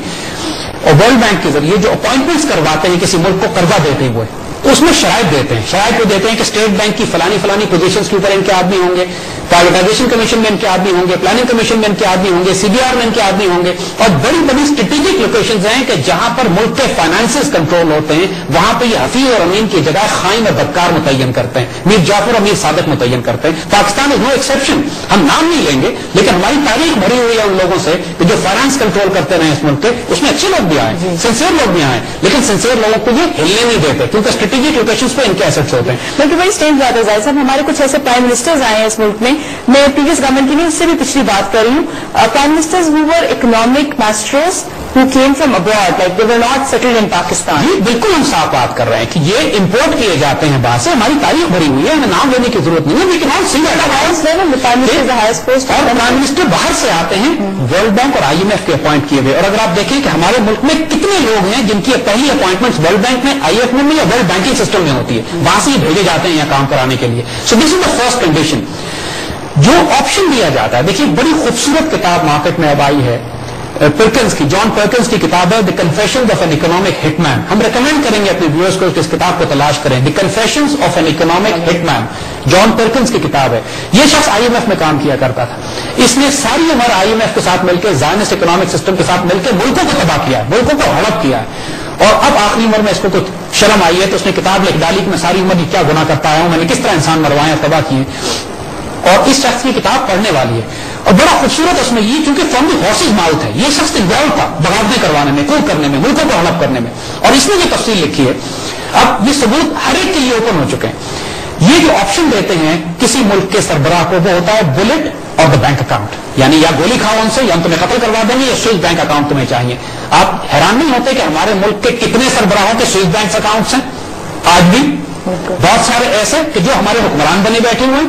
اور ورلڈ بینک کے ذریعے جو اپوائنٹمنٹس کرواتے ہیں کسی ملک کو قرضہ دیتے ہوئے اس میں شرائط دیتے ہیں۔ شرائط کو دیتے ہیں کہ اسٹیٹ بینک کی فلانی فلانی پوزیشنز کے اوپر ان کے آدمی ہوں گے۔ پرائیویٹائزیشن کمیشن میں ان کے آدمی ہوں گے پلاننگ کمیشن میں ان کے آدمی ہوں گے سی بی آر میں ان کے آدمی ہوں گے اور بڑی بڑی اسٹریٹجک لوکیشن ہیں کہ جہاں پر ملک کے فائنانس کنٹرول ہوتے ہیں وہاں پہ یہ حفیظ اور امین کی جگہ خائن اور بدکار متعین کرتے ہیں۔ میر جعفر اور میر صادق متعین کرتے ہیں۔ پاکستان از نو ایکسپشن ہم نام نہیں لیں گے لیکن ہماری تاریخ بھری ہوئی ہے ان لوگوں سے کہ جو فائنانس کنٹرول کرتے رہے اس ملک کے اس میں اچھے لوگ بھی آئے سنسیئر لوگ بھی آئے لیکن سنسیئر لوگوں کو یہ ہلنے نہیں دیتے کیونکہ اسٹریٹجک لوکیشن پہ ان کے ایسٹس ہوتے ہیں۔ بات ہے۔ صاحب ہمارے کچھ ایسے پرائم منسٹرز آئے ہیں اس ملک میں میں پریویس گورنمنٹ کی نہیں اس سے بھی پچھلی بات کر رہی ہوں۔ Prime ministers who were economic masters came from abroad like they were not settled in Pakistan. جی بالکل ہم صاف بات کر رہے ہیں کہ یہ امپورٹ کیے جاتے ہیں باہر سے ہماری تاریخ بھری ہوئی ہے ہمیں نام لینے کی ضرورت نہیں ہے لیکن ہم اور پرائم منسٹر باہر سے آتے ہیں ورلڈ بینک اور آئی ایم ایف کے اپوائنٹ کیے ہوئے۔ اور اگر آپ دیکھیں کہ ہمارے ملک میں کتنے لوگ ہیں جن کی پہلی اپوائنٹمنٹ ورلڈ بینک میں آئی ایف میں یا ورلڈ بینکنگ سسٹم میں ہوتی ہے۔ وہاں سے ہی بھیجے جاتے ہیں یہاں کام کرانے کے لیے۔ So this is the first condition جو آپشن دیا جاتا ہے۔ دیکھیے، بڑی خوبصورت کتاب مارکیٹ میں اب آئی ہے۔ پرکنس کی جان پرکنس کی کتاب ہے the confession of an economic hit man ہم ریکمینڈ کریں گے اپنے ویورس کو اس کتاب کو تلاش کریں۔ The confession of an economic hit man John Perkins کی کتاب ہے۔ یہ شخص آئی ایم ایف میں کام کیا کرتا تھا۔ اس نے ساری عمر آئی ایم ایف کے ساتھ مل کے زائنس اکنامک سسٹم کے ساتھ مل کے ملکوں کو تباہ کیا ہے۔ ملکوں کو ہڑپ کیا ہے۔ اور اب آخری عمر میں اس کو کچھ شرم آئی ہے تو اس نے کتاب لکھ ڈالی کہ میں ساری عمر کی کیا گنا کرتا آیا ہوں؟ میں نے کس طرح انسان مروائے اور تباہ کیے۔ اور اس شخص کی کتاب پڑھنے والی ہے۔ اور بڑا خوبصورت اس میں یہ کیونکہ فرام دی ہارسز ماؤتھ ہے۔ یہ شخص انوالو تھا بغاوتیں کروانے میں، کوئی کرنے میں، ملکوں کو ہڑپ کرنے میں۔ اور اس نے یہ تفصیل لکھی ہے۔ اب یہ ثبوت ہر ایک کے لیے اوپن ہو چکے ہیں۔ یہ جو آپشن دیتے ہیں، کسی ملک کے سربراہ کو وہ ہوتا ہے بلٹ اور دا بینک اکاؤنٹ یعنی یا گولی کھاؤ ان سے، یا ہم تمہیں قتل کروا دیں گے، یا سوئس بینک اکاؤنٹ تمہیں چاہیے۔ آپ حیران نہیں ہوتے کہ ہمارے ملک کے کتنے سربراہوں کے سوئس بینک اکاؤنٹس ہیں؟ آج بھی بہت سارے ایسے کہ جو ہمارے حکمران بنے بیٹھے ہوئے ہیں۔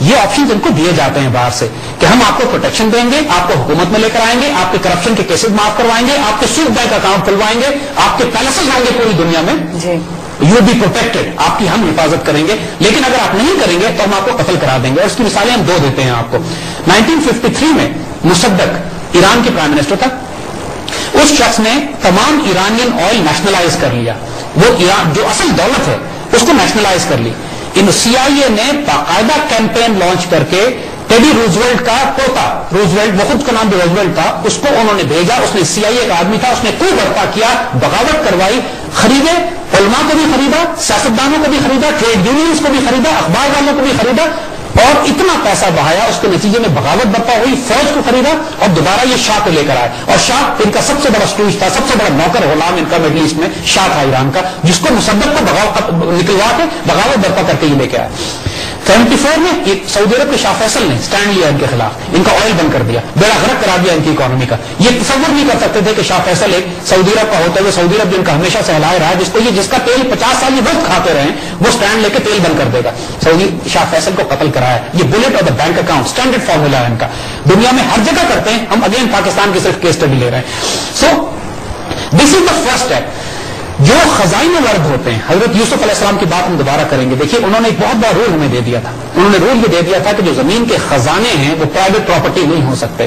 یہ آپشن ان کو دیے جاتے ہیں باہر سے کہ ہم آپ کو پروٹیکشن دیں گے آپ کو حکومت میں لے کر آئیں گے آپ کے کرپشن کے کیسز معاف کروائیں گے آپ کے سوئس بینک اکاؤنٹ کھلوائیں گے آپ کے پیلسز ہوں گے پوری دنیا میں۔ یو بی پروٹیکٹڈ آپ کی ہم حفاظت کریں گے۔ لیکن اگر آپ نہیں کریں گے تو ہم آپ کو قتل کرا دیں گے۔ اور اس کی مثالیں ہم دو دیتے ہیں آپ کو۔ 1953 میں مصدق ایران کے پرائم منسٹر تھا۔ اس شخص نے تمام ایرانین آئل نیشنلائز کر لیا۔ وہ ایران جو اصل دولت ہے اس کو نیشنلائز کر لی۔ ان سی آئی اے نے باقاعدہ کیمپین لانچ کر کے ٹیڈی روزویلٹ کا پوتا روزویلٹ وہ خود کا نام بھی روزویلٹ تھا، اس کو انہوں نے بھیجا، اس نے سی آئی اے کا آدمی تھا، اس نے کوئی برپا کیا، بغاوت کروائی، خریدے، علماء کو بھی خریدا، سیاستدانوں کو بھی خریدا، ٹریڈ یونینس کو بھی خریدا، اخبار والوں کو بھی خریدا اور اتنا پیسہ بہایا، اس کے نتیجے میں بغاوت برپا ہوئی، فوج کو خریدا اور دوبارہ یہ شاہ کو لے کر آئے۔ اور شاہ ان کا سب سے بڑا سٹوج تھا، سب سے بڑا نوکر غلام ان کا مڈل ایسٹ میں شاہ تھا ایران کا، جس کو مصدق کو بغاوت نکلوا کے بغاوت برپا کر کے یہ لے کے آئے۔ سیونٹی فور میں سعودی عرب کے شاہ فیصل نے اسٹینڈ لیا ان کے خلاف، ان کا آئل بند کر دیا بیڑا غرق کرا دیا ان کی اکانومی کا۔ یہ تصور نہیں کر سکتے تھے کہ شاہ فیصل ایک سعودی عرب کا ہوتا ہے سعودی عرب جن کا ہمیشہ سہلائے رہا ہے، جس کو یہ جس کا تیل پچاس سال یہ وقت کھاتے رہے وہ اسٹینڈ لے کے تیل بند کر دے گا۔ سعودی شاہ فیصل کو قتل کرایا۔ یہ بلٹ اور the bank account standard formula ہے ان کا۔ دنیا میں ہر جگہ کرتے ہیں، ہم اگین پاکستان کی صرف کیس اسٹڈی لے رہے ہیں۔ سو this is the first step جو خزائن ورد ہوتے ہیں حضرت یوسف علیہ السلام کی بات ہم دوبارہ کریں گے۔ دیکھیے انہوں نے ایک بہت بڑا رول ہمیں دے دیا تھا۔ انہوں نے رول یہ دے دیا تھا کہ جو زمین کے خزانے ہیں وہ پرائیویٹ پراپرٹی نہیں ہو سکتے۔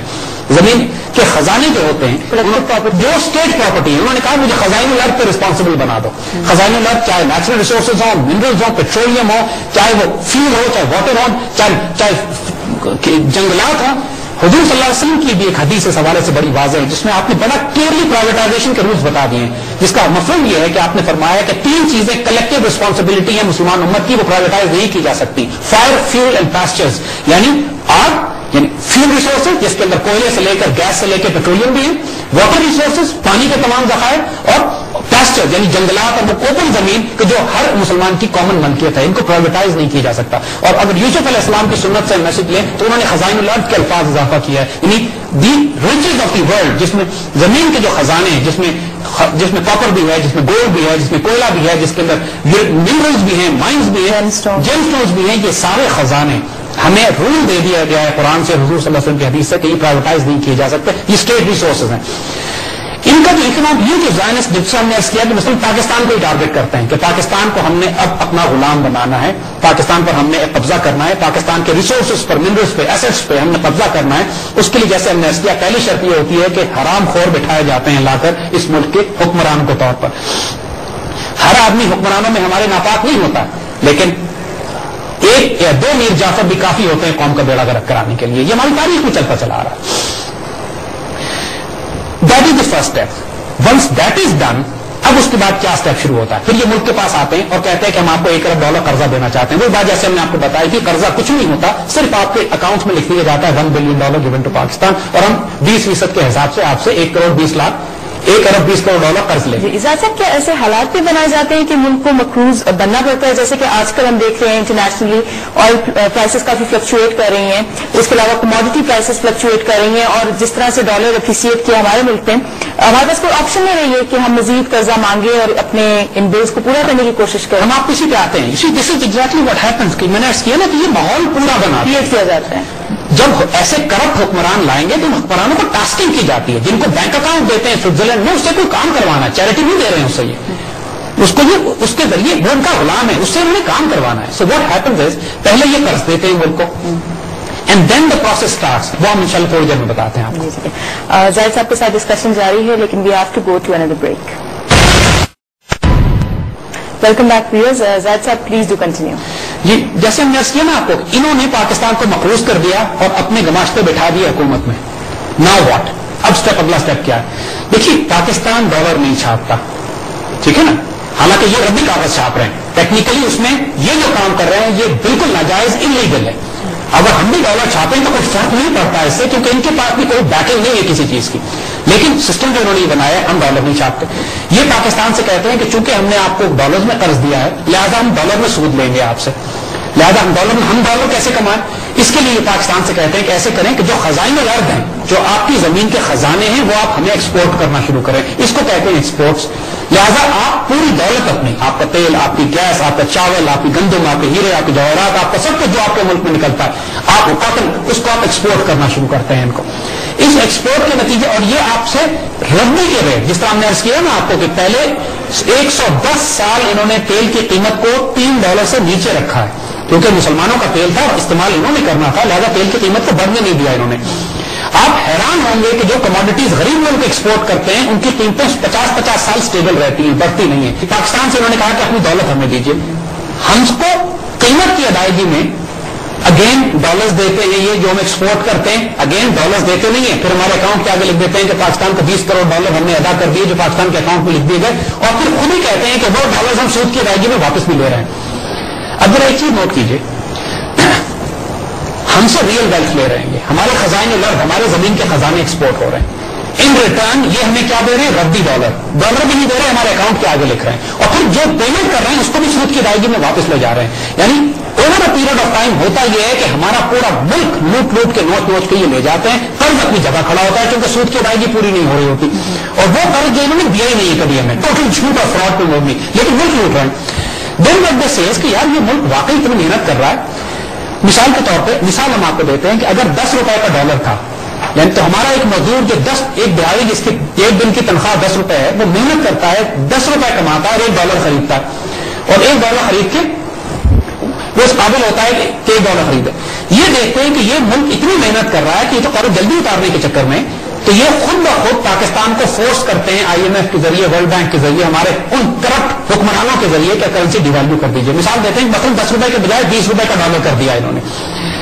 زمین کے خزانے جو ہوتے ہیں جو اسٹیٹ پراپرٹی ہے انہوں نے کہا مجھے خزائن الرد پہ رسپانسبل بنا دو۔ خزائن الرد چاہے نیچرل ریسورسز ہوں منرلز ہوں پیٹرولیم ہو چاہے وہ فیل ہو چاہے واٹر ہو چاہے چاہے جنگلات ہوں حضور صلی اللہ علیہ وسلم کی بھی ایک حدیث اس حوالے سے بڑی واضح ہے، جس میں آپ نے بڑا کلیئرلی پرائیویٹائزیشن کے رولس بتا دیے ہیں، جس کا مفہوم یہ ہے کہ آپ نے فرمایا کہ تین چیزیں کلیکٹو ریسپانسبلٹی ہے مسلمان امت کی، وہ پرائیویٹائز نہیں کی جا سکتی۔ فائر فیول اینڈ پاسچرز یعنی آگ یعنی فیول ریسورسز جس کے اندر کوئلے سے لے کر گیس سے لے کے پیٹرولیم بھی ہے واٹر ریسورسز پانی کے تمام ذخائر اور پاسچر یعنی جنگلات اور وہ اوپن زمین کہ جو ہر مسلمان کی کامن ملکیت ہے ان کو پرائیویٹائز نہیں کیا جا سکتا۔ اور اگر یوسف علیہ السلام کی سنت سے میسج لیں تو انہوں نے خزائن الارض کے الفاظ اضافہ کیا ہے۔ یعنی the riches of the world جس میں زمین کے جو خزانے ہیں جس میں جس میں کاپر بھی ہے جس میں گولڈ بھی ہے جس میں کوئلہ بھی ہے جس کے اندر منرلز بھی ہیں مائنس بھی ہیں جیم اسٹونس بھی ہیں یہ سارے خزانے ہمیں رول دے دیا گیا ہے قرآن سے، حضور صلی اللہ علیہ وسلم کی حدیث سے کہ یہ پرائیویٹائز نہیں کیے جا سکتے، یہ اسٹیٹ ریسورسز ہیں۔ ان کا جو اکنام یہ جو زائنس جس نے کیا کہ مثلا پاکستان کو ہی ٹارگیٹ کرتے ہیں کہ پاکستان کو ہم نے اب اپنا غلام بنانا ہے، پاکستان پر ہم نے قبضہ کرنا ہے، پاکستان کے ریسورسز پر منرلس پہ ایسٹس پہ ہم نے قبضہ کرنا ہے۔ اس کے لیے جیسے ہم نے ایس کیا، پہلی شرط یہ ہوتی ہے کہ حرام خور بٹھائے جاتے ہیں لا کر اس ملک کے حکمران کے طور پر۔ ہر آدمی حکمرانوں میں ہمارے ناپاک نہیں ہوتا، لیکن ایک یا دو میر جعفر بھی کافی ہوتے ہیں قوم کا بیڑا گرک کرانے کے لیے۔ یہ ہماری تاریخ میں چلتا چلا رہا ہے۔ That is the first step once that is done اب اس کے بعد کیا اسٹیپ شروع ہوتا ہے؟ پھر یہ ملک کے پاس آتے ہیں اور کہتے ہیں کہ ہم آپ کو ایک ارب ڈالر قرضہ دینا چاہتے ہیں۔ وہ بات جیسے ہم نے آپ کو بتایا کہ قرضہ کچھ نہیں ہوتا، صرف آپ کے اکاؤنٹ میں لکھ دیا جاتا ہے one billion dollar given to Pakistan اور ہم بیس فیصد کے حساب سے آپ سے ایک کروڑ بیس لاکھ ایک ارب بیس کروڑ ڈالر قرض لیں۔ جی صاحب کیا ایسے حالات بھی بنائے جاتے ہیں کہ ملک کو مقروض بننا پڑتا ہے جیسے کہ آج کل ہم دیکھ رہے ہیں انٹرنیشنلی آئل پرائسز کافی فلکچویٹ کر رہی ہیں۔ اس کے علاوہ کموڈیٹی پرائسز فلکچویٹ کر رہی ہیں اور جس طرح سے ڈالر اپریسیٹ کیا ہمارے ملک میں ہمارے پاس کوئی آپشن نہیں رہی ہے کہ ہم مزید قرضہ مانگے اور اپنے ان بلز کو پورا کرنے کی کوشش کریں۔ ہم آپ کسی پہ آتے ہیں۔ اسی this is exactly what happens کہ میں نے کیا نا کہ یہ ماحول پورا بنا کیا جاتا ہے؟ جب ایسے کرپٹ حکمران لائیں گے تو حکمرانوں کو ٹاسکنگ کی جاتی ہے، جن کو بینک اکاؤنٹ دیتے ہیں سوئٹزرلینڈ میں، اس سے کوئی کام کروانا ہے چیریٹی نہیں دے رہے ہیں اس سے یہ۔ اس کو یہ، اس کے ذریعے وہ ان کا غلام ہے، اس سے انہوں نے کام کروانا ہے۔ سو واٹ ہیپنز از پہلے یہ قرض دیتے ہیں ملک کو۔ And then the process start وہ ہم ان شاء اللہ تھوڑی دیر میں بتاتے ہیں آپ جی ٹھیک زائد صاحب کے ساتھ ڈسکشن جاری ہے، لیکن we have to go to another break welcome back viewers Zaid sahab please do continue یہ جیسے ہم نے کیا نا آپ کو، انہوں نے پاکستان کو مقروض کر دیا اور اپنے گماش پہ بٹھا دیا حکومت میں۔ نا واٹ اب اسٹیپ اگلا اسٹیپ کیا ہے؟ دیکھیے، پاکستان ڈالر نہیں چھاپتا۔ ٹھیک ہے نا؟ حالانکہ یہ ربی کاغذ چھاپ رہے ہیں۔ ٹیکنیکلی اس میں یہ جو کام کر رہے ہیں، یہ بالکل ناجائز انلیگل ہے۔ اگر ہم بھی ڈالر چھاپیں تو کوئی فرق نہیں پڑتا اس سے، کیونکہ ان کے پاس بھی کوئی بیٹنگ نہیں ہے کسی چیز کی۔ لیکن سسٹم جو انہوں نے یہ بنایا ہے، ہم ڈالر نہیں چھاپتے یہ پاکستان سے کہتے ہیں کہ چونکہ ہم نے آپ کو ڈالر میں قرض دیا ہے، لہٰذا ہم ڈالر میں سود لیں گے آپ سے۔ لہٰذا ہم ڈالر ہم ڈالر کیسے کمائیں؟ اس کے لیے یہ پاکستان سے کہتے ہیں کہ ایسے کریں کہ جو خزائن الارض ہیں، جو آپ کی زمین کے خزانے ہیں، وہ آپ ہمیں ایکسپورٹ کرنا شروع کریں۔ اس کو کہتے ہیں ایکسپورٹس لہٰذا آپ پوری دولت اپنی، آپ کا تیل، آپ کی گیس، آپ کا چاول، آپ کی گندم، آپ کے ہیرے، آپ کے جواہرات، آپ کا سب کچھ جو آپ کے ملک میں نکلتا ہے، آپ اس کو آپ ایکسپورٹ کرنا شروع کرتے ہیں ان کو۔ اس ایکسپورٹ کے نتیجے اور یہ آپ سے ربی کے ریٹ جس طرح ہم نے عرض کیا نا آپ کو کہ پہلے ایک سو دس سال انہوں نے تیل کی قیمت کو تین ڈالر سے نیچے رکھا ہے۔ کیونکہ مسلمانوں کا تیل تھا اور استعمال انہوں نے کرنا تھا، لہٰذا تیل کی قیمت کو بڑھنے نہیں دیا انہوں نے۔ آپ حیران ہوں گے کہ جو کموڈیٹیز غریب ملک ایکسپورٹ کرتے ہیں، ان کی قیمتیں پچاس پچاس سال سٹیبل رہتی ہیں، بڑھتی نہیں ہیں۔ پاکستان سے انہوں نے کہا کہ اپنی دولت ہمیں دیجیے۔ ہم کو قیمت کی ادائیگی میں اگین ڈالرز دیتے ہیں، یہ جو ہم ایکسپورٹ کرتے ہیں اگین ڈالرز دیتے نہیں ہیں۔ پھر ہمارے اکاؤنٹ کے آگے لکھ دیتے ہیں کہ پاکستان کو بیس کروڑ ڈالر ہم نے ادا کر دیے، جو پاکستان کے اکاؤنٹ میں لکھ دیے گئے۔ اور پھر خود ہی کہتے ہیں کہ وہ ڈالرز ہم سود کی ادائیگی میں واپس بھی لے رہے ہیں۔ اب ذرا ایک چیز نوٹ کیجیے ہم سے ریئل ویلتھ لے رہے ہیں۔ ہمارے خزانے لرد، ہمارے زمین کے خزانے ایکسپورٹ ہو رہے ہیں۔ ان ریٹرن یہ ہمیں کیا دے رہے ہیں؟ ردی ڈالر ڈالر بھی نہیں دے رہے، ہمارے اکاؤنٹ کے آگے لکھ رہے ہیں۔ اور پھر جو پیمنٹ کر رہے ہیں، اس کو بھی سود کی ادائیگی میں واپس لے جا رہے ہیں۔ یعنی over a period of time ہوتا یہ ہے کہ ہمارا پورا ملک لوٹ لوٹ کے نوچ نوچ کے یہ لے جاتے ہیں۔ قرض اپنی جگہ کھڑا ہوتا ہے کیونکہ سود کی ادائیگی پوری نہیں ہو رہی ہوتی۔ اور وہ قرض جو انہوں نے دیا ہی نہیں ہے کبھی ہمیں۔ ٹوٹل جھوٹ اور فراڈ کو نہیں۔ لیکن ملک لوٹ رہے ہیں۔ دن وقت دے سیز کہ یار یہ ملک واقعی اتنی محنت کر رہا ہے۔ مثال کے طور پہ مثال ہم آپ کو دیتے ہیں کہ اگر دس روپے کا ڈالر تھا یعنی تو ہمارا ایک مزدور جو دس، ایک دہائی جس کی ایک دن کی تنخواہ دس روپے ہے، وہ محنت کرتا ہے، دس روپے کماتا ہے اور ایک ڈالر خریدتا ہے۔ اور ایک ڈالر خرید کے وہ اس قابل ہوتا ہے کہ ایک ڈالر خریدے۔ یہ دیکھتے ہیں کہ یہ ملک اتنی محنت کر رہا ہے کہ یہ تو قرض جلدی اتارنے کے چکر میں، تو یہ خود بخود پاکستان کو فورس کرتے ہیں آئی ایم ایف کے ذریعے ورلڈ بینک کے ذریعے، ہمارے ان کرپٹ حکمرانوں کے ذریعے کہ کرنسی ڈیویلو کر دیجیے مثال دیتے ہیں مثلاً دس روپے کے بجائے بیس روپے کا ڈالر کر دیا انہوں نے۔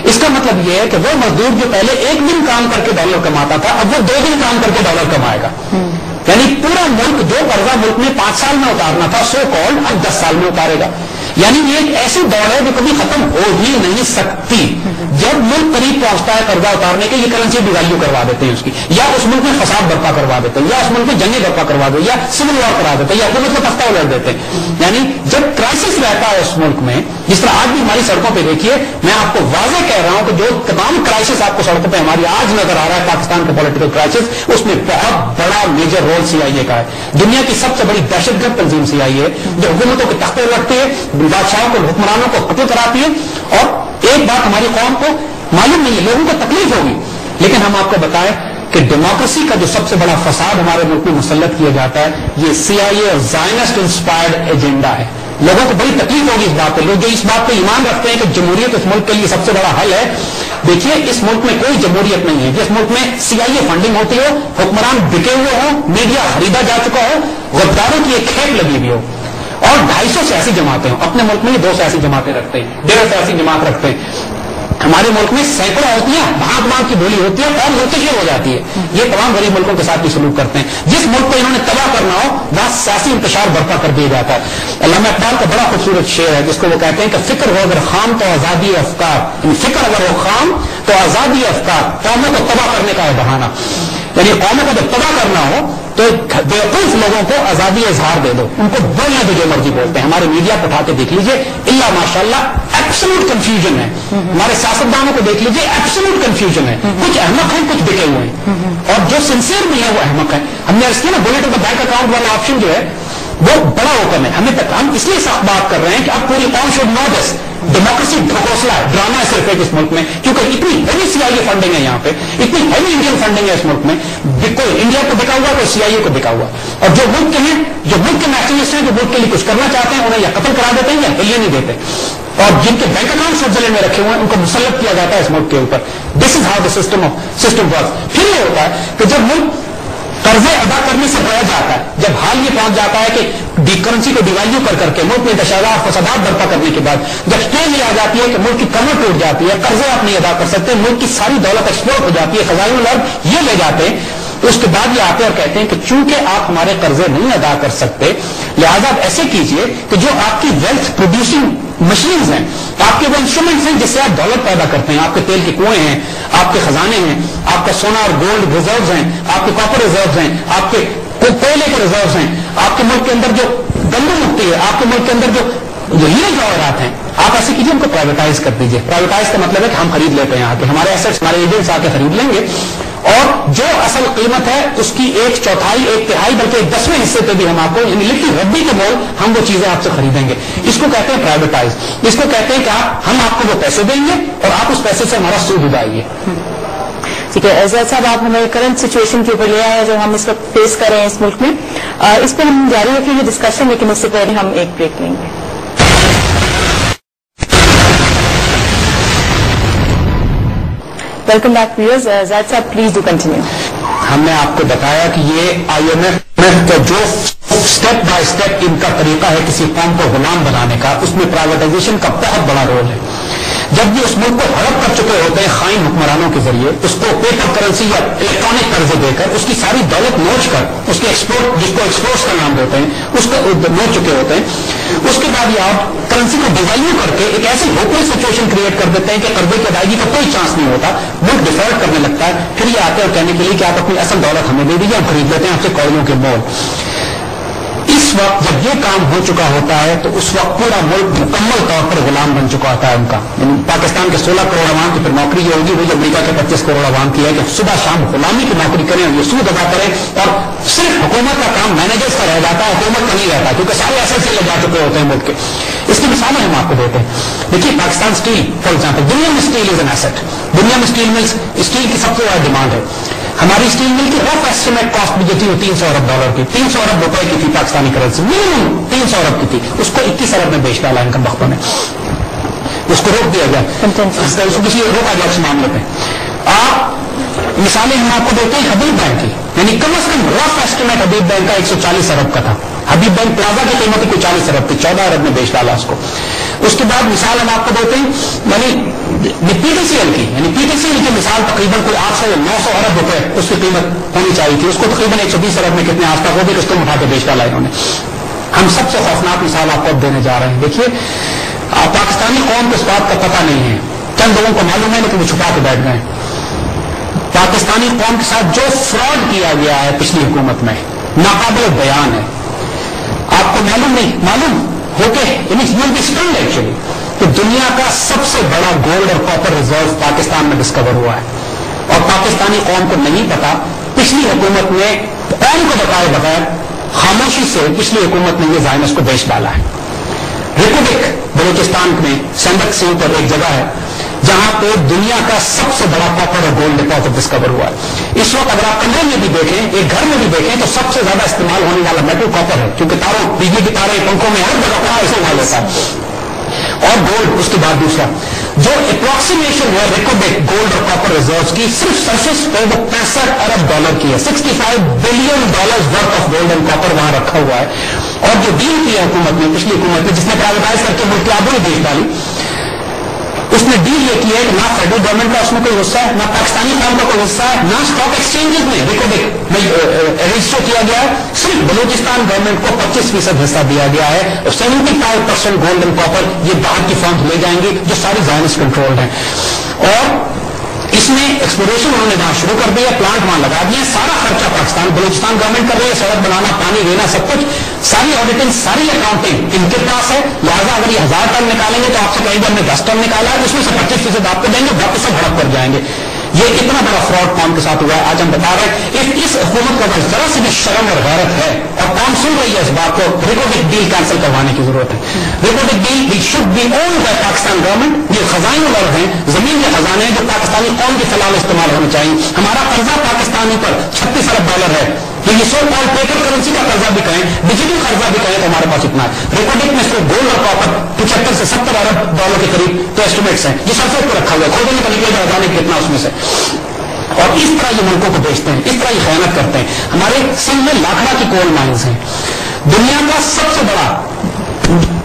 اس کا مطلب یہ ہے کہ وہ مزدور جو پہلے ایک دن کام کر کے ڈالر کماتا تھا اب وہ دو دن کام کر کے ڈالر کمائے گا۔ یعنی پورا ملک جو قرضہ ملک میں پانچ سال میں اتارنا تھا سو کال اب دس سال میں اتارے گا۔ یعنی یہ ایک ایسی دوڑ ہے جو کبھی ختم ہو ہی نہیں سکتی۔ جب ملک قریب پہنچتا ہے قرضہ اتارنے کے، یہ کرنسی ڈیویلو کروا دیتے ہیں اس کی۔ یا اس ملک میں فساد برپا کروا دیتے ہیں، یا اس ملک میں جنگیں برپا کروا دیتے یا سول وار کرا دیتے ہیں، یا حکومت مطلب کو تختہ الٹ دیتے ہیں۔ یعنی جب کرائسس رہتا ہے اس ملک میں، جس طرح آج بھی ہماری سڑکوں پہ دیکھیے، میں آپ کو واضح کہہ رہا ہوں کہ جو تمام کرائسس آپ کو سڑکوں پہ ہماری آج نظر آ رہا ہے، پاکستان کا پولیٹیکل کرائسس اس میں بہت بڑا میجر رول سی آئی اے کا ہے۔ دنیا کی سب سے بڑی دہشت گرد تنظیم سی آئی اے جو حکومتوں کے تختے لگتی ہے بادشاہوں کو، حکمرانوں کو قتل کراتی ہے اور ایک بات ہماری قوم کو معلوم نہیں ہے، لوگوں کو تکلیف ہوگی۔ لیکن ہم آپ کو بتائیں کہ ڈیموکریسی کا جو سب سے بڑا فساد ہمارے ملک میں مسلط کیا جاتا ہے، یہ سی آئی اے اور زائنسٹ انسپائرڈ ایجنڈا ہے۔ لوگوں کو بڑی تکلیف ہوگی اس بات پہ۔ لوگ جو اس بات پہ ایمان رکھتے ہیں کہ جمہوریت اس ملک کے لیے سب سے بڑا حل ہے، دیکھیے اس ملک میں کوئی جمہوریت نہیں ہے۔ جس ملک میں سی آئی اے فنڈنگ ہوتی ہو، حکمران بکے ہوئے ہوں میڈیا خریدا جا چکا ہو، غداروں کی ایک کھیپ لگی ہوئی ہو۔ اور ڈھائی سو سیاسی جماعتیں ہوں۔ اپنے ملک میں یہ دو سیاسی جماعتیں رکھتے ہیں، ڈیڑھ سیاسی جماعت رکھتے ہیں۔ ہمارے ملک میں سینکڑوں ہوتی ہیں بھانک بھانک کی بولی ہوتی ہے اور منتشر ہو جاتی ہے۔ یہ تمام غریب ملکوں کے ساتھ بھی سلوک کرتے ہیں۔ جس ملک کو انہوں نے تباہ کرنا ہو، وہاں سیاسی انتشار برپا کر دیا جاتا ہے۔ علامہ اقبال کا بڑا خوبصورت شعر ہے، جس کو وہ کہتے ہیں کہ فکر ہو اگر خام تو آزادی افکار۔ یعنی فکر اگر ہو خام تو آزادی افکار۔ قوموں کو تباہ کرنے کا ہے بہانا یعنی قوموں کو جب تباہ کرنا ہو تو بیوقوف لوگوں کو آزادی اظہار دے دو۔ ان کو بولنے دو جو مرضی بولتے ہیں ہمارے میڈیا کو اٹھا کے دیکھ لیجیے اللہ ماشاء اللہ ایپسلوٹ کنفیوژن ہے۔ ہمارے سیاستدانوں کو دیکھ لیجیے ایپسلوٹ کنفیوژن ہے۔ کچھ احمد ہیں، کچھ بکے ہوئے ہیں۔ اور جو سنسیئر بھی ہیں، وہ احمد ہیں۔ ہم نے اس نا بولٹ کا بینک اکاؤنٹ والا آپشن جو ہے، وہ بڑا اوپن ہے۔ ہمیں تک ہم اس لیے بات کر رہے ہیں کہ اب پوری قوم شوڈ نو دس ڈیموکریسی ڈھکوسلا ہے ڈراما ہے صرف ایک اس ملک میں کیونکہ اتنی heavy C I a funding ہے یہاں پہ اتنی ہیوی انڈین فنڈنگ ہے اس ملک میں کوئی انڈیا کو بکا ہوا کوئی سی آئی اے کو بکا ہوا اور جو ملک کے ہیں جو ملک کے میسیجز ہیں جو ملک کے لیے کچھ کرنا چاہتے ہیں انہیں یا قتل کرا دیتے ہیں یا ہلیے نہیں دیتے اور جن کے بینک اکاؤنٹ سوئٹزرلینڈ میں رکھے ہوئے ہیں ان کو مسلط کیا جاتا ہے اس ملک کے اوپر this is how the system of system work پھر یہ ہوتا ہے کہ جب ملک قرضے ادا کرنے سے بڑھ جاتا ہے۔ جب حال یہ پہنچ جاتا ہے کہ کرنسی کو ڈیوائیو کر کر کے ملک میں دشہرات فسادات برپا کرنے کے بعد جب اسٹیج یہ آ جاتی ہے کہ ملک کی کمر ٹوٹ جاتی ہے، قرضے آپ نہیں ادا کر سکتے، ملک کی ساری دولت ایکسپورٹ ہو جاتی ہے، خزائن الگ یہ لے جاتے ہیں۔ اس کے بعد یہ آتے اور کہتے ہیں کہ چونکہ آپ ہمارے قرضے نہیں ادا کر سکتے، لہذا آپ ایسے کیجیے کہ جو آپ کی ویلتھ پروڈیوسنگ مشینز ہیں، آپ کے وہ انسٹرومنٹس ہیں جس سے آپ دولت پیدا کرتے ہیں، آپ کے تیل کے کنویں ہیں، آپ کے خزانے ہیں، آپ کا سونا اور گولڈ ریزروز ہیں، آپ کے کاپر ریزروز ہیں، آپ کے کوئلے کے ریزروز ہیں، آپ کے ملک کے اندر جو گندم اگتی ہے، آپ کے ملک کے اندر جو جو ہیرے جواہرات ہیں آپ ایسے کیجیے ان کو پرائیویٹائز کر دیجیے پرائیویٹائز کا مطلب ہے کہ ہم خرید لیتے ہیں آ کے۔ ہمارے ایسٹس ہمارے ایجنٹس آ کے خرید لیں گے۔ اور جو اصل قیمت ہے، اس کی ایک چوتھائی، ایک تہائی، بلکہ ایک دسویں حصے پہ بھی ہم آپ کو یعنی لکھی ربی کے مول، ہم وہ چیزیں آپ سے خریدیں گے۔ اس کو کہتے ہیں پرائیویٹائز اس کو کہتے ہیں کہ آپ ہم آپ کو وہ پیسے دیں گے اور آپ اس پیسے سے ہمارا سود اگائیے ٹھیک ہے ایزاد صاحب آپ ہمیں کرنٹ سچویشن کے اوپر لے آئے جو ہم اس وقت فیس کر رہے ہیں اس ملک میں۔ اس پہ ہم جاری رکھیں گے ڈسکشن لیکن اس سے پہلے ہم ایک بریک لیں گے۔ ویلکم بیک ویئرز زید صاحب پلیز ڈو کنٹینیو ہم نے آپ کو بتایا کہ یہ آئی ایم ایف کا جو اسٹیپ بائی اسٹیپ ان کا طریقہ ہے کسی قوم کو غلام بنانے کا، اس میں پرائیویٹائزیشن کا بہت بڑا رول ہے۔ جب بھی اس ملک کو ہڑپ کر چکے ہوتے ہیں خائن حکمرانوں کے ذریعے، اس کو پیپر کرنسی یا الیکٹرانک قرضے دے کر، اس کی ساری دولت نوچ کر، اس کے ایکسپورٹ جس کو ایکسپورٹس کا نام دیتے ہیں، اس کو نوچ چکے ہوتے ہیں۔ اس کے بعد یہ آپ کرنسی کو ڈیویلو کر کے ایک ایسی ہوپلس سچویشن کریٹ کر دیتے ہیں کہ قرضے کی ادائیگی کا کوئی چانس نہیں ہوتا، ملک ڈیفالٹ کرنے لگتا ہے، پھر یہ آتے ہیں کہنے کے لیے کہ آپ اپنی اصل دولت ہمیں دے دیجیے ہم خرید لیتے ہیں آپ سے کوئلوں کے مول۔ اس وقت جب یہ کام ہو چکا ہوتا ہے، تو اس وقت پورا ملک مکمل طور پر غلام بن چکا ہوتا ہے ان کا۔ یعنی پاکستان کے سولہ کروڑ عوام کی پھر نوکری یہ ہوگی وہ جو امریکہ کے پچیس کروڑ عوام کی ہے کہ صبح شام غلامی کی نوکری کریں اور یہ سود ادا کریں۔ اور صرف حکومت کا کام مینیجرس کا رہ جاتا ہے، حکومت کا نہیں رہتا کیونکہ سارے ایسے سے لے جا چکے ہوتے ہیں ملک کے۔ اس کی مثالیں ہم آپ کو دیتے ہیں۔ دیکھیے، پاکستان اسٹیل فار ایگزامپل، دنیا میں اسٹیل از این ایسٹ دنیا میں اسٹیل ملز اسٹیل کی سب سے زیادہ ڈیمانڈ ہے۔ ہماری اسٹیل مل کی رف ایسٹیمیٹ کاسٹ بھی جو تھی وہ تین سو ارب ڈالر کی تین سو ارب روپئے کی تھی پاکستانی کرنسی منیمم تین سو ارب کی تھی۔ اس کو اکیس ارب میں بیچ ڈالا انکم وقتوں نے۔ اس کو روک دیا گیا۔ اس کو کسی روکا گیا اس معاملے پہ۔ آپ مثالیں ہم آپ کو دیتے ہیں حبیب بینک کی۔ یعنی کم از کم رف ایسٹیمیٹ حبیب بینک کا ایک سو چالیس ارب کا تھا۔ حبیب بینک پلازا کی قیمت کوئی چالیس ارب تھی چودہ ارب میں بیچ ڈالا اس کو۔ اس کے بعد مثال ہم آپ کو دیتے ہیں یعنی پی ٹی سی ایل کی یعنی پی ٹی سی ایل کی مثال تقریباً کوئی آٹھ سو یا نو سو ارب روپے اس کی قیمت ہونی چاہیے تھی۔ اس کو تقریباً ایک سو بیس ارب میں کتنے آج تک ہوگی اس کو اٹھا کے بیچ ڈالا انہوں نے۔ ہم سب سے خوفناک مثال آپ کو اب دینے جا رہے ہیں۔ دیکھیے پاکستانی قوم کو اس بات کا پتہ نہیں ہے۔ چند لوگوں کو معلوم ہے، لیکن وہ چھپا کے بیٹھ گئے۔ پاکستانی قوم کے ساتھ جو فراڈ کیا گیا ہے پچھلی حکومت میں، ناقابل بیان ہے۔ آپ کو معلوم نہیں، معلوم۔ ہو کے ایکچولی کہ دنیا کا سب سے بڑا گولڈ اور کاپر ریزرو پاکستان میں ڈسکور ہوا ہے۔ اور پاکستانی قوم کو نہیں پتا، پچھلی حکومت نے قوم کو بتائے بغیر خاموشی سے پچھلی حکومت نے یہ زائنس کو بیچ ڈالا ہے۔ ریپبلک بلوچستان میں سندک سنگھ پر ایک جگہ ہے۔ جہاں پہ دنیا کا سب سے بڑا کاپر اور گولڈ ڈپازٹ ڈسکور ہوا ہے۔ اس وقت اگر آپ کمرے میں بھی دیکھیں، ایک گھر میں بھی دیکھیں، تو سب سے زیادہ استعمال ہونے والا میٹل کاپر ہے۔ کیونکہ تاروں، بجلی کی تاریں پنکھوں میں ہر جگہ بڑا استعمال ہوتا ہے۔ اور گولڈ اس کے بعد دوسرا۔ جو اپروکسیمیشن ہے ریکوبیک گولڈ اور کاپر ریزرو کی، صرف سرفس پہ وہ پینسٹھ ارب ڈالر کی ہے۔ Sixty five billion dollar worth of gold and copper وہاں رکھا ہوا ہے۔ اور جو ڈیل کی ہے حکومت نے پچھلی حکومت نے جس نے پرائیویٹائز کر کے ملک کی آبوں نے دیکھ ڈالی اس نے ڈیل یہ کی ہے کہ نہ فیڈرل گورنمنٹ کا اس میں کوئی حصہ ہے، نہ پاکستانی فارم کا کوئی حصہ ہے، نہ اسٹاک ایکسچینجز میں۔ دیکھو دیکھ رجسٹر کیا گیا ہے؟ صرف بلوچستان گورنمنٹ کو پچیس فیصد حصہ دیا گیا ہے seventy five percent gold and copper یہ باہر کی فارم لے جائیں گے جو ساری زائنس کنٹرول ہیں۔ اور اس میں ایکسپلوریشن انہوں نے وہاں شروع کر دیا پلانٹ وہاں لگا دیا سارا خرچہ پاکستان، بلوچستان گورنمنٹ کر رہی ہے سڑک بنانا، پانی دینا سب کچھ. ساری آڈیٹنگ ساری اکاؤنٹنگ ان کے پاس ہے. لہٰذا اگر یہ ہزار ٹن نکالیں گے تو آپ سے کہیں گے ہم نے دس ٹن نکالا ہے اس میں سے پچیس فیصد آپ کو دیں گے باقی سب ہڑپ کر جائیں گے. یہ اتنا بڑا فراڈ قوم کے ساتھ ہوا ہے، آج ہم بتا رہے ہیں۔ اس اس حکومت کا ذرا سی بھی شرم اور غیرت ہے۔ اور قوم سن رہی ہے اس بات کو۔ ریکارڈک ڈیل کینسل کروانے کی ضرورت ہے۔ Reko Diq deal we should be own by Pakistan government یہ خزانے والے ہیں، زمین کے خزانے ہیں جو پاکستانی قوم کے فلال استعمال ہونے چاہیے ہمارا قرضہ پاکستانی پر چھتیس ارب ڈالر ہے۔ یہ سو پال پیپر کرنسی کا قرضہ بھی کہیں ڈیجیٹل قرضہ بھی کہیں تو ہمارے پاس اتنا ہے۔ ریکارڈنگ میں صرف گولڈ اور کاپر پچہتر سے ستر ارب ڈالر کے قریب تو ایسٹیمیٹس ہیں۔ یہ سرفیس پہ رکھا ہوا ہے۔ کھودنے کا نکلے گا جانے کتنا اس میں سے۔ اور اس طرح یہ ملکوں کو بیچتے ہیں، اس طرح یہ خیانت کرتے ہیں۔ ہمارے سنگھ میں لاکھڑا کی کول مائنس ہیں۔ دنیا کا سب سے بڑا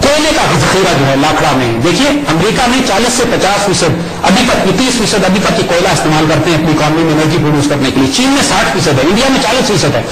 کوئلے کا ذخیرہ جو ہے لاکھڑا میں۔ دیکھیے، امریکہ میں چالیس سے پچاس فیصد، ابھی تک تیس فیصد، ابھی تک کی کوئلہ استعمال کرتے ہیں اپنی اکانومی میں انرجی پروڈیوس کرنے کے لیے۔ چین میں ساٹھ فیصد ہے، انڈیا میں چالیس فیصد ہے۔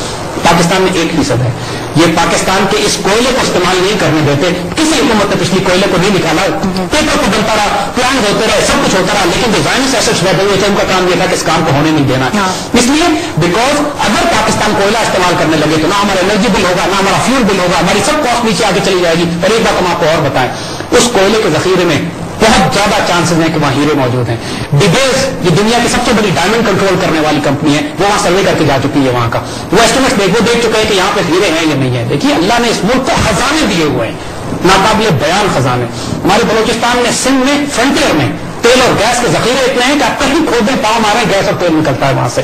پاکستان میں ایک فیصد ہے۔ یہ پاکستان کے اس کوئلے کو استعمال نہیں کرنے دیتے کسی حکومت نے پچھلی کوئلے کو نہیں نکالا۔ پیپر کو بنتا رہا پلان ہوتے رہے سب کچھ ہوتا رہا لیکن جو زائنس ایسٹ بیٹھے ہوئے تھے ان کا کام یہ تھا کہ اس کام کو ہونے نہیں دینا۔ اس لیے بیکاز اگر پاکستان کوئلہ استعمال کرنے لگے تو نہ ہمارا انرجی بل ہوگا نہ ہمارا فیول بل ہوگا ہماری سب کاسٹ نیچے آگے چلی جائے گی۔ اور ایک بات ہم آپ کو اور بتائیں اس کوئلے کے ذخیرے میں بہت زیادہ چانسز ہیں کہ وہاں ہیرے موجود ہیں. ڈبیز یہ دنیا کی سب سے بڑی ڈائمنڈ کنٹرول کرنے والی کمپنی ہے. وہ وہاں سروے کر کے جا چکی ہے وہاں کا. وہ ایسٹیمیٹ دیکھ وہ دیکھ چکے ہیں کہ یہاں پہ ہیرے ہیں یا نہیں ہے دیکھیے اللہ نے اس ملک کو خزانے دیے ہوئے ہیں. ناقابل بیان خزانے. ہمارے بلوچستان میں سندھ میں فرنٹیئر میں تیل اور گیس کے ذخیرے اتنے ہیں کہ آپ کہیں کھودیں پاؤں مارے گیس اور تیل نکلتا ہے وہاں سے.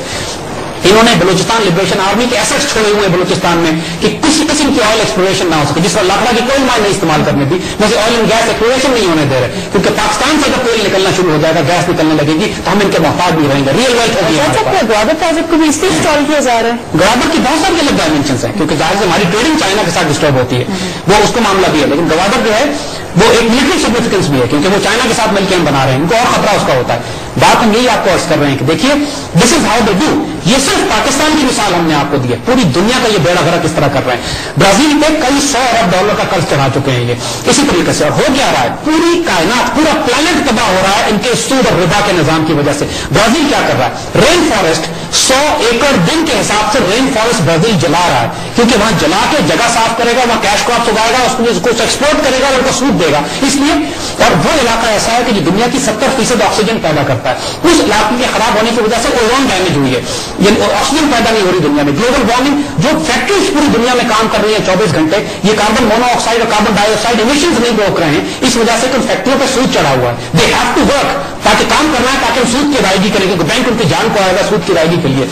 انہوں نے بلوچستان لبریشن آرمی کے ایسٹ چھوڑے ہوئے بلوچستان میں کہ کسی قسم کی آئل ایکسپلوریشن نہ ہو سکے جس پر لاکھڑا کی کوئی مائن نہیں استعمال کرنے دی ویسے آئل اینڈ گیس ایکسپلوریشن نہیں ہونے دے رہے کیونکہ پاکستان سے اگر تیل نکلنا شروع ہو جائے گا گیس نکلنے لگے گی تو ہم ان کے محتاج بھی رہیں گے۔ ریئل ویلتھ ہوگی گوادر پروجیکٹ کو بھی اس سے انسٹال کیا جا رہا ہے؟ گوادر کی بہت ساری الگ ڈائمینشن ہیں کیونکہ ظاہر سے ہماری ٹریڈنگ چائنا کے ساتھ ڈسٹرب ہوتی ہے۔ وہ اس کو معاملہ بھی ہے لیکن گوادر جو ہے وہ ایک ملٹری سگنیفیکینس بھی ہے کیونکہ وہ چائنا کے ساتھ مل کے ہم بنا رہے ہیں۔ ان کو اور خطرہ اس کا ہوتا ہے۔ بات ہم یہی آپ کو ارض کر رہے ہیں کہ دیکھیے this is how they do یہ صرف پاکستان کی مثال ہم نے آپ کو دی ہے۔ پوری دنیا کا یہ بیڑا گھر کس طرح کر رہے ہیں؟ برازیل پہ کئی سو ارب ڈالر کا قرض چڑھا چکے ہیں یہ۔ اسی طریقے سے اور ہو کیا رہا ہے؟ پوری کائنات، پورا پلانٹ تباہ ہو رہا ہے ان کے سود اور ربا کے نظام کی وجہ سے۔ برازیل کیا کر رہا ہے؟ رین فارسٹ سو ایکڑ دن کے حساب سے رین فارسٹ برازیل جلا رہا ہے۔ کیونکہ وہاں جلا کے جگہ صاف کرے گا، وہاں کیش کراپس اگائے گا، اس کو کچھ ایکسپورٹ کرے گا اور ان کو سود دے گا۔ اس لیے اور وہ علاقہ ایسا ہے کہ جو دنیا کی ستر فیصد آکسیجن پیدا کرتا ہے۔ اس علاقے کے خراب ہونے کی وجہ سے اوزون ڈیمیج ہوئی ہے۔ یعنی آکسیجن پیدا نہیں ہو رہی دنیا میں۔ گلوبل وارمنگ جو فیکٹریز پوری دنیا میں کام کر رہی ہیں چوبیس گھنٹے، یہ کاربن مونو آکسائڈ اور کاربن ڈائی آکسائڈ امیشن نہیں روک رہے ہیں۔ اس وجہ سے فیکٹریوں پہ سود چڑھا ہوا ہے۔ دے ہیو ٹو ورک تاکہ کام کرنا ہے، تاکہ ہم سود کی ادائیگی کریں، کیونکہ بینک ان کی جان کو آئے گا سود کی ادائیگی کے لیے۔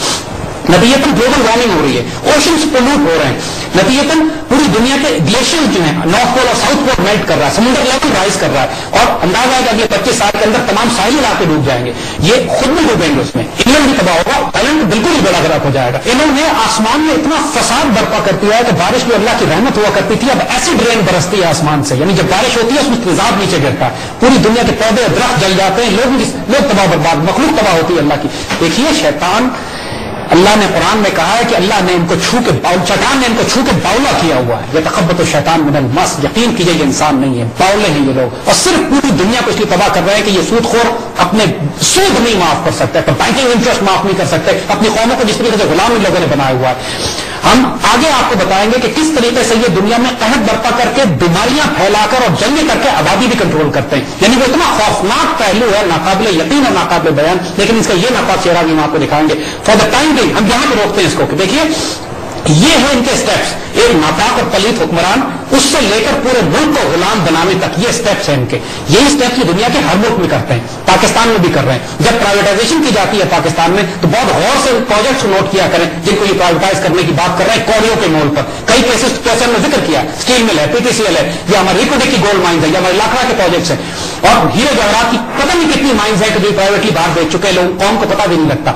نتیجتاً گلوبل وارمنگ ہو رہی ہے۔ اوشنس پولوٹ ہو رہے ہیں۔ نتیجتاً پوری دنیا کے گلیشیئر جو ہیں نارتھ پول اور ساؤتھ پول میلٹ کر رہا ہے، سمندر لیول رائز کر رہا ہے اور اندازہ ہے کہ اگلے پچیس سال کے اندر تمام ساحلی علاقے ڈوب جائیں گے۔ یہ خود بھی ڈوبیں گے اس میں۔ انگلینڈ بھی تباہ ہوگا آئلینڈ بالکل ہی بڑا گرک ہو جائے گا۔ انہوں نے آسمان میں اتنا فساد برپا کر دیا ہے کہ بارش بھی اللہ کی رحمت ہوا کرتی تھی، اب ایسڈ رین برستی ہے آسمان سے۔ یعنی جب بارش ہوتی ہے، اس میں تیزاب نیچے گرتا ہے۔ پوری دنیا کے پودے درخت جل جاتے ہیں، لوگ لوگ تباہ برباد، مخلوق تباہ ہوتی ہے اللہ کی۔ دیکھیے، شیطان اللہ نے قرآن میں کہا ہے کہ اللہ نے ان کو چھو کے چٹان نے ان کو چھو کے باؤلا کیا ہوا ہے۔ یہ تقبت و شیطان من المس یقین کیجیے یہ انسان نہیں ہے، باؤلے ہیں یہ لوگ۔ اور صرف پوری دنیا کو اس لیے تباہ کر رہے ہیں کہ یہ سود خور اپنے سود نہیں معاف کر سکتے بینکنگ انٹرسٹ معاف نہیں کر سکتے، اپنی قوموں کو جس طریقے سے غلام ان لوگوں نے بنایا ہوا ہے۔ ہم آگے آپ کو بتائیں گے کہ کس طریقے سے یہ دنیا میں قحط برپا کر کے بیماریاں پھیلا کر اور جنگیں کر کے آبادی بھی کنٹرول کرتے ہیں۔ یعنی وہ اتنا خوفناک پہلو ہے، ناقابل یقین اور ناقابل بیان، لیکن اس کا یہ ناپاک چہرہ بھی ہم آپ کو دکھائیں گے۔ فار دا ٹائم بھی ہم یہاں پہ روکتے ہیں اس کو کہ دیکھیے، یہ ہے ان کے اسٹیپس ایک ناپاک اور پلیت حکمران، اس سے لے کر پورے ملک کو غلام بنانے تک یہ اسٹیپس ہیں ان کے۔ یہی اسٹیپس یہ دنیا کے ہر ملک میں کرتے ہیں، پاکستان میں بھی کر رہے ہیں۔ جب پرائیویٹائزیشن کی جاتی ہے پاکستان میں، تو بہت غور سے پروجیکٹس نوٹ کیا کریں، جن کو یہ پرائیویٹائز کرنے کی بات کر رہے ہیں کوریوں کے مول پر۔ کئی کیسز کیسے ہم نے ذکر کیا اسٹیل مل ہے پی ٹی سی ایل ہے، یا ہماری ریکوڈے کی گولڈ مائنز ہے یا ہمارے لاکھڑا کے پروجیکٹس ہیں۔ اور ہیرو جواہرات کی پتہ نہیں کتنی مائنز ہے کہ جو پرائیویٹلی باہر بیچ چکے لوگ، قوم کو پتہ بھی نہیں لگتا۔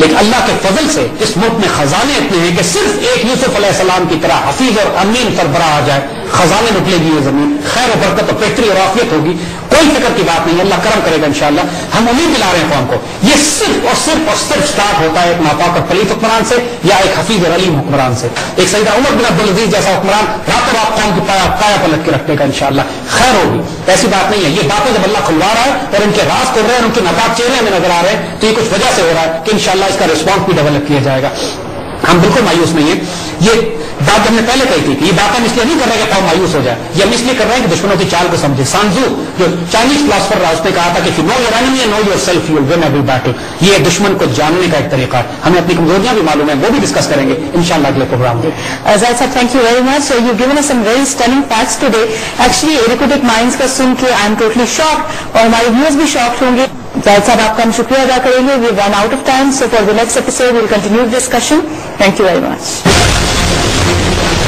لیکن اللہ کے فضل سے اس ملک میں خزانے اتنے ہیں کہ صرف ایک یوسف علیہ السلام کی طرح حفیظ اور امین سربراہ آ جائے، خزانے نکلے گی یہ زمین، خیر و برکت اور بہتری اور عافیت ہوگی۔ کوئی فکر کی بات نہیں اللہ کرم کرے گا انشاءاللہ۔ ہم امید دلا رہے ہیں قوم کو۔ یہ صرف اور صرف اور صرف سٹارٹ ہوتا ہے ایک ناپاک اور پلیت حکمران سے یا ایک حفیظ اور علیم حکمران سے۔ ایک سیدہ عمر بن عبدالعزیز جیسا حکمران رات رات قوم کی پایا پایا پلٹ کے رکھنے کا انشاءاللہ خیر ہوگی۔ ایسی بات نہیں ہے۔ یہ باتیں جب اللہ کھلوا رہا ہے اور ان کے راز کھل رہے ہیں ان کے ناپاک چہرے ہمیں نظر آ رہے ہیں، تو یہ کچھ وجہ سے ہو رہا ہے کہ انشاءاللہ اس کا رسپانس بھی ڈیولپ کیا جائے گا۔ ہم بالکل مایوس نہیں ہیں۔ یہ بات ہم نے پہلے کہی تھی کہ یہ بات ہم اس لیے نہیں کر رہے کہ قوم مایوس ہو جائے۔ یہ ہم اس لیے کر رہے ہیں کہ دشمنوں کی چال کو سمجھے۔ سانزو، جو چائنیز فلاسفر رہا، اس نے کہا تھا کہ know your enemy know yourself you won every battle یہ دشمن کو جاننے کا ایک طریقہ ہے۔ ہمیں اپنی کمزوریاں بھی معلوم ہیں، وہ بھی ڈسکس کریں گے۔ انشاءاللہ اگلے پروگرام میں۔ Zaid sahab thank you very much you given some very stunning facts today actually ایریکوٹک minds کا سن کے آئی ایم ٹوٹلی شاک اور ہمارے ویوز بھی شاک ہوں گے زائد صاحب آپ کا ہم شکریہ ادا کریں گے we run out of time so for the next episode will continue discussion thank you very much Thank you.